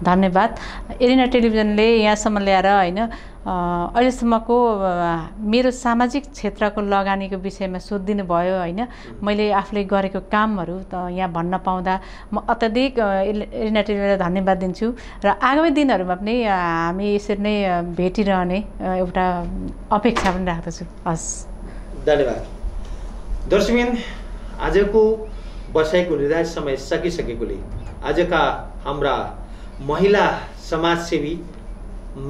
धन्यवाद। एरिना टेलिभिजनले यहाँसम्म ल्याएर होइन अहिलेसम्मको मेरो सामाजिक क्षेत्रको लगानीको विषयमा सोधिदिनु भयो होइन मैले आफूले गरेको कामहरू त यहाँ भन्न पाउँदा म अत्याधिक एरिना टेलिभिजनलाई धन्यवाद दिन्छु। र आगामी दिनहरूमा पनि हामी यसरी नै भेटिरहने एउटा अपेक्षा पनि राख्दछु। हस्। धन्यवाद। दर्शकबिन आजको बसाइको निर्धारित समय सकिसकेकोले आजका हाम्रा महिला समाजसेवी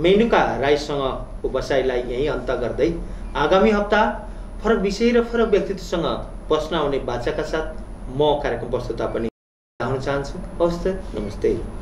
मेनुका राईसँगको बसाइलाई यहीँ अन्त गर्दै आगामी हप्ता फरक विषय र फरक व्यक्तित्वसँग बस्न आउने बाचाका साथ म कार्यक्रम प्रस्तुता पनि चाहन चाहन्छु। हवस् त नमस्ते।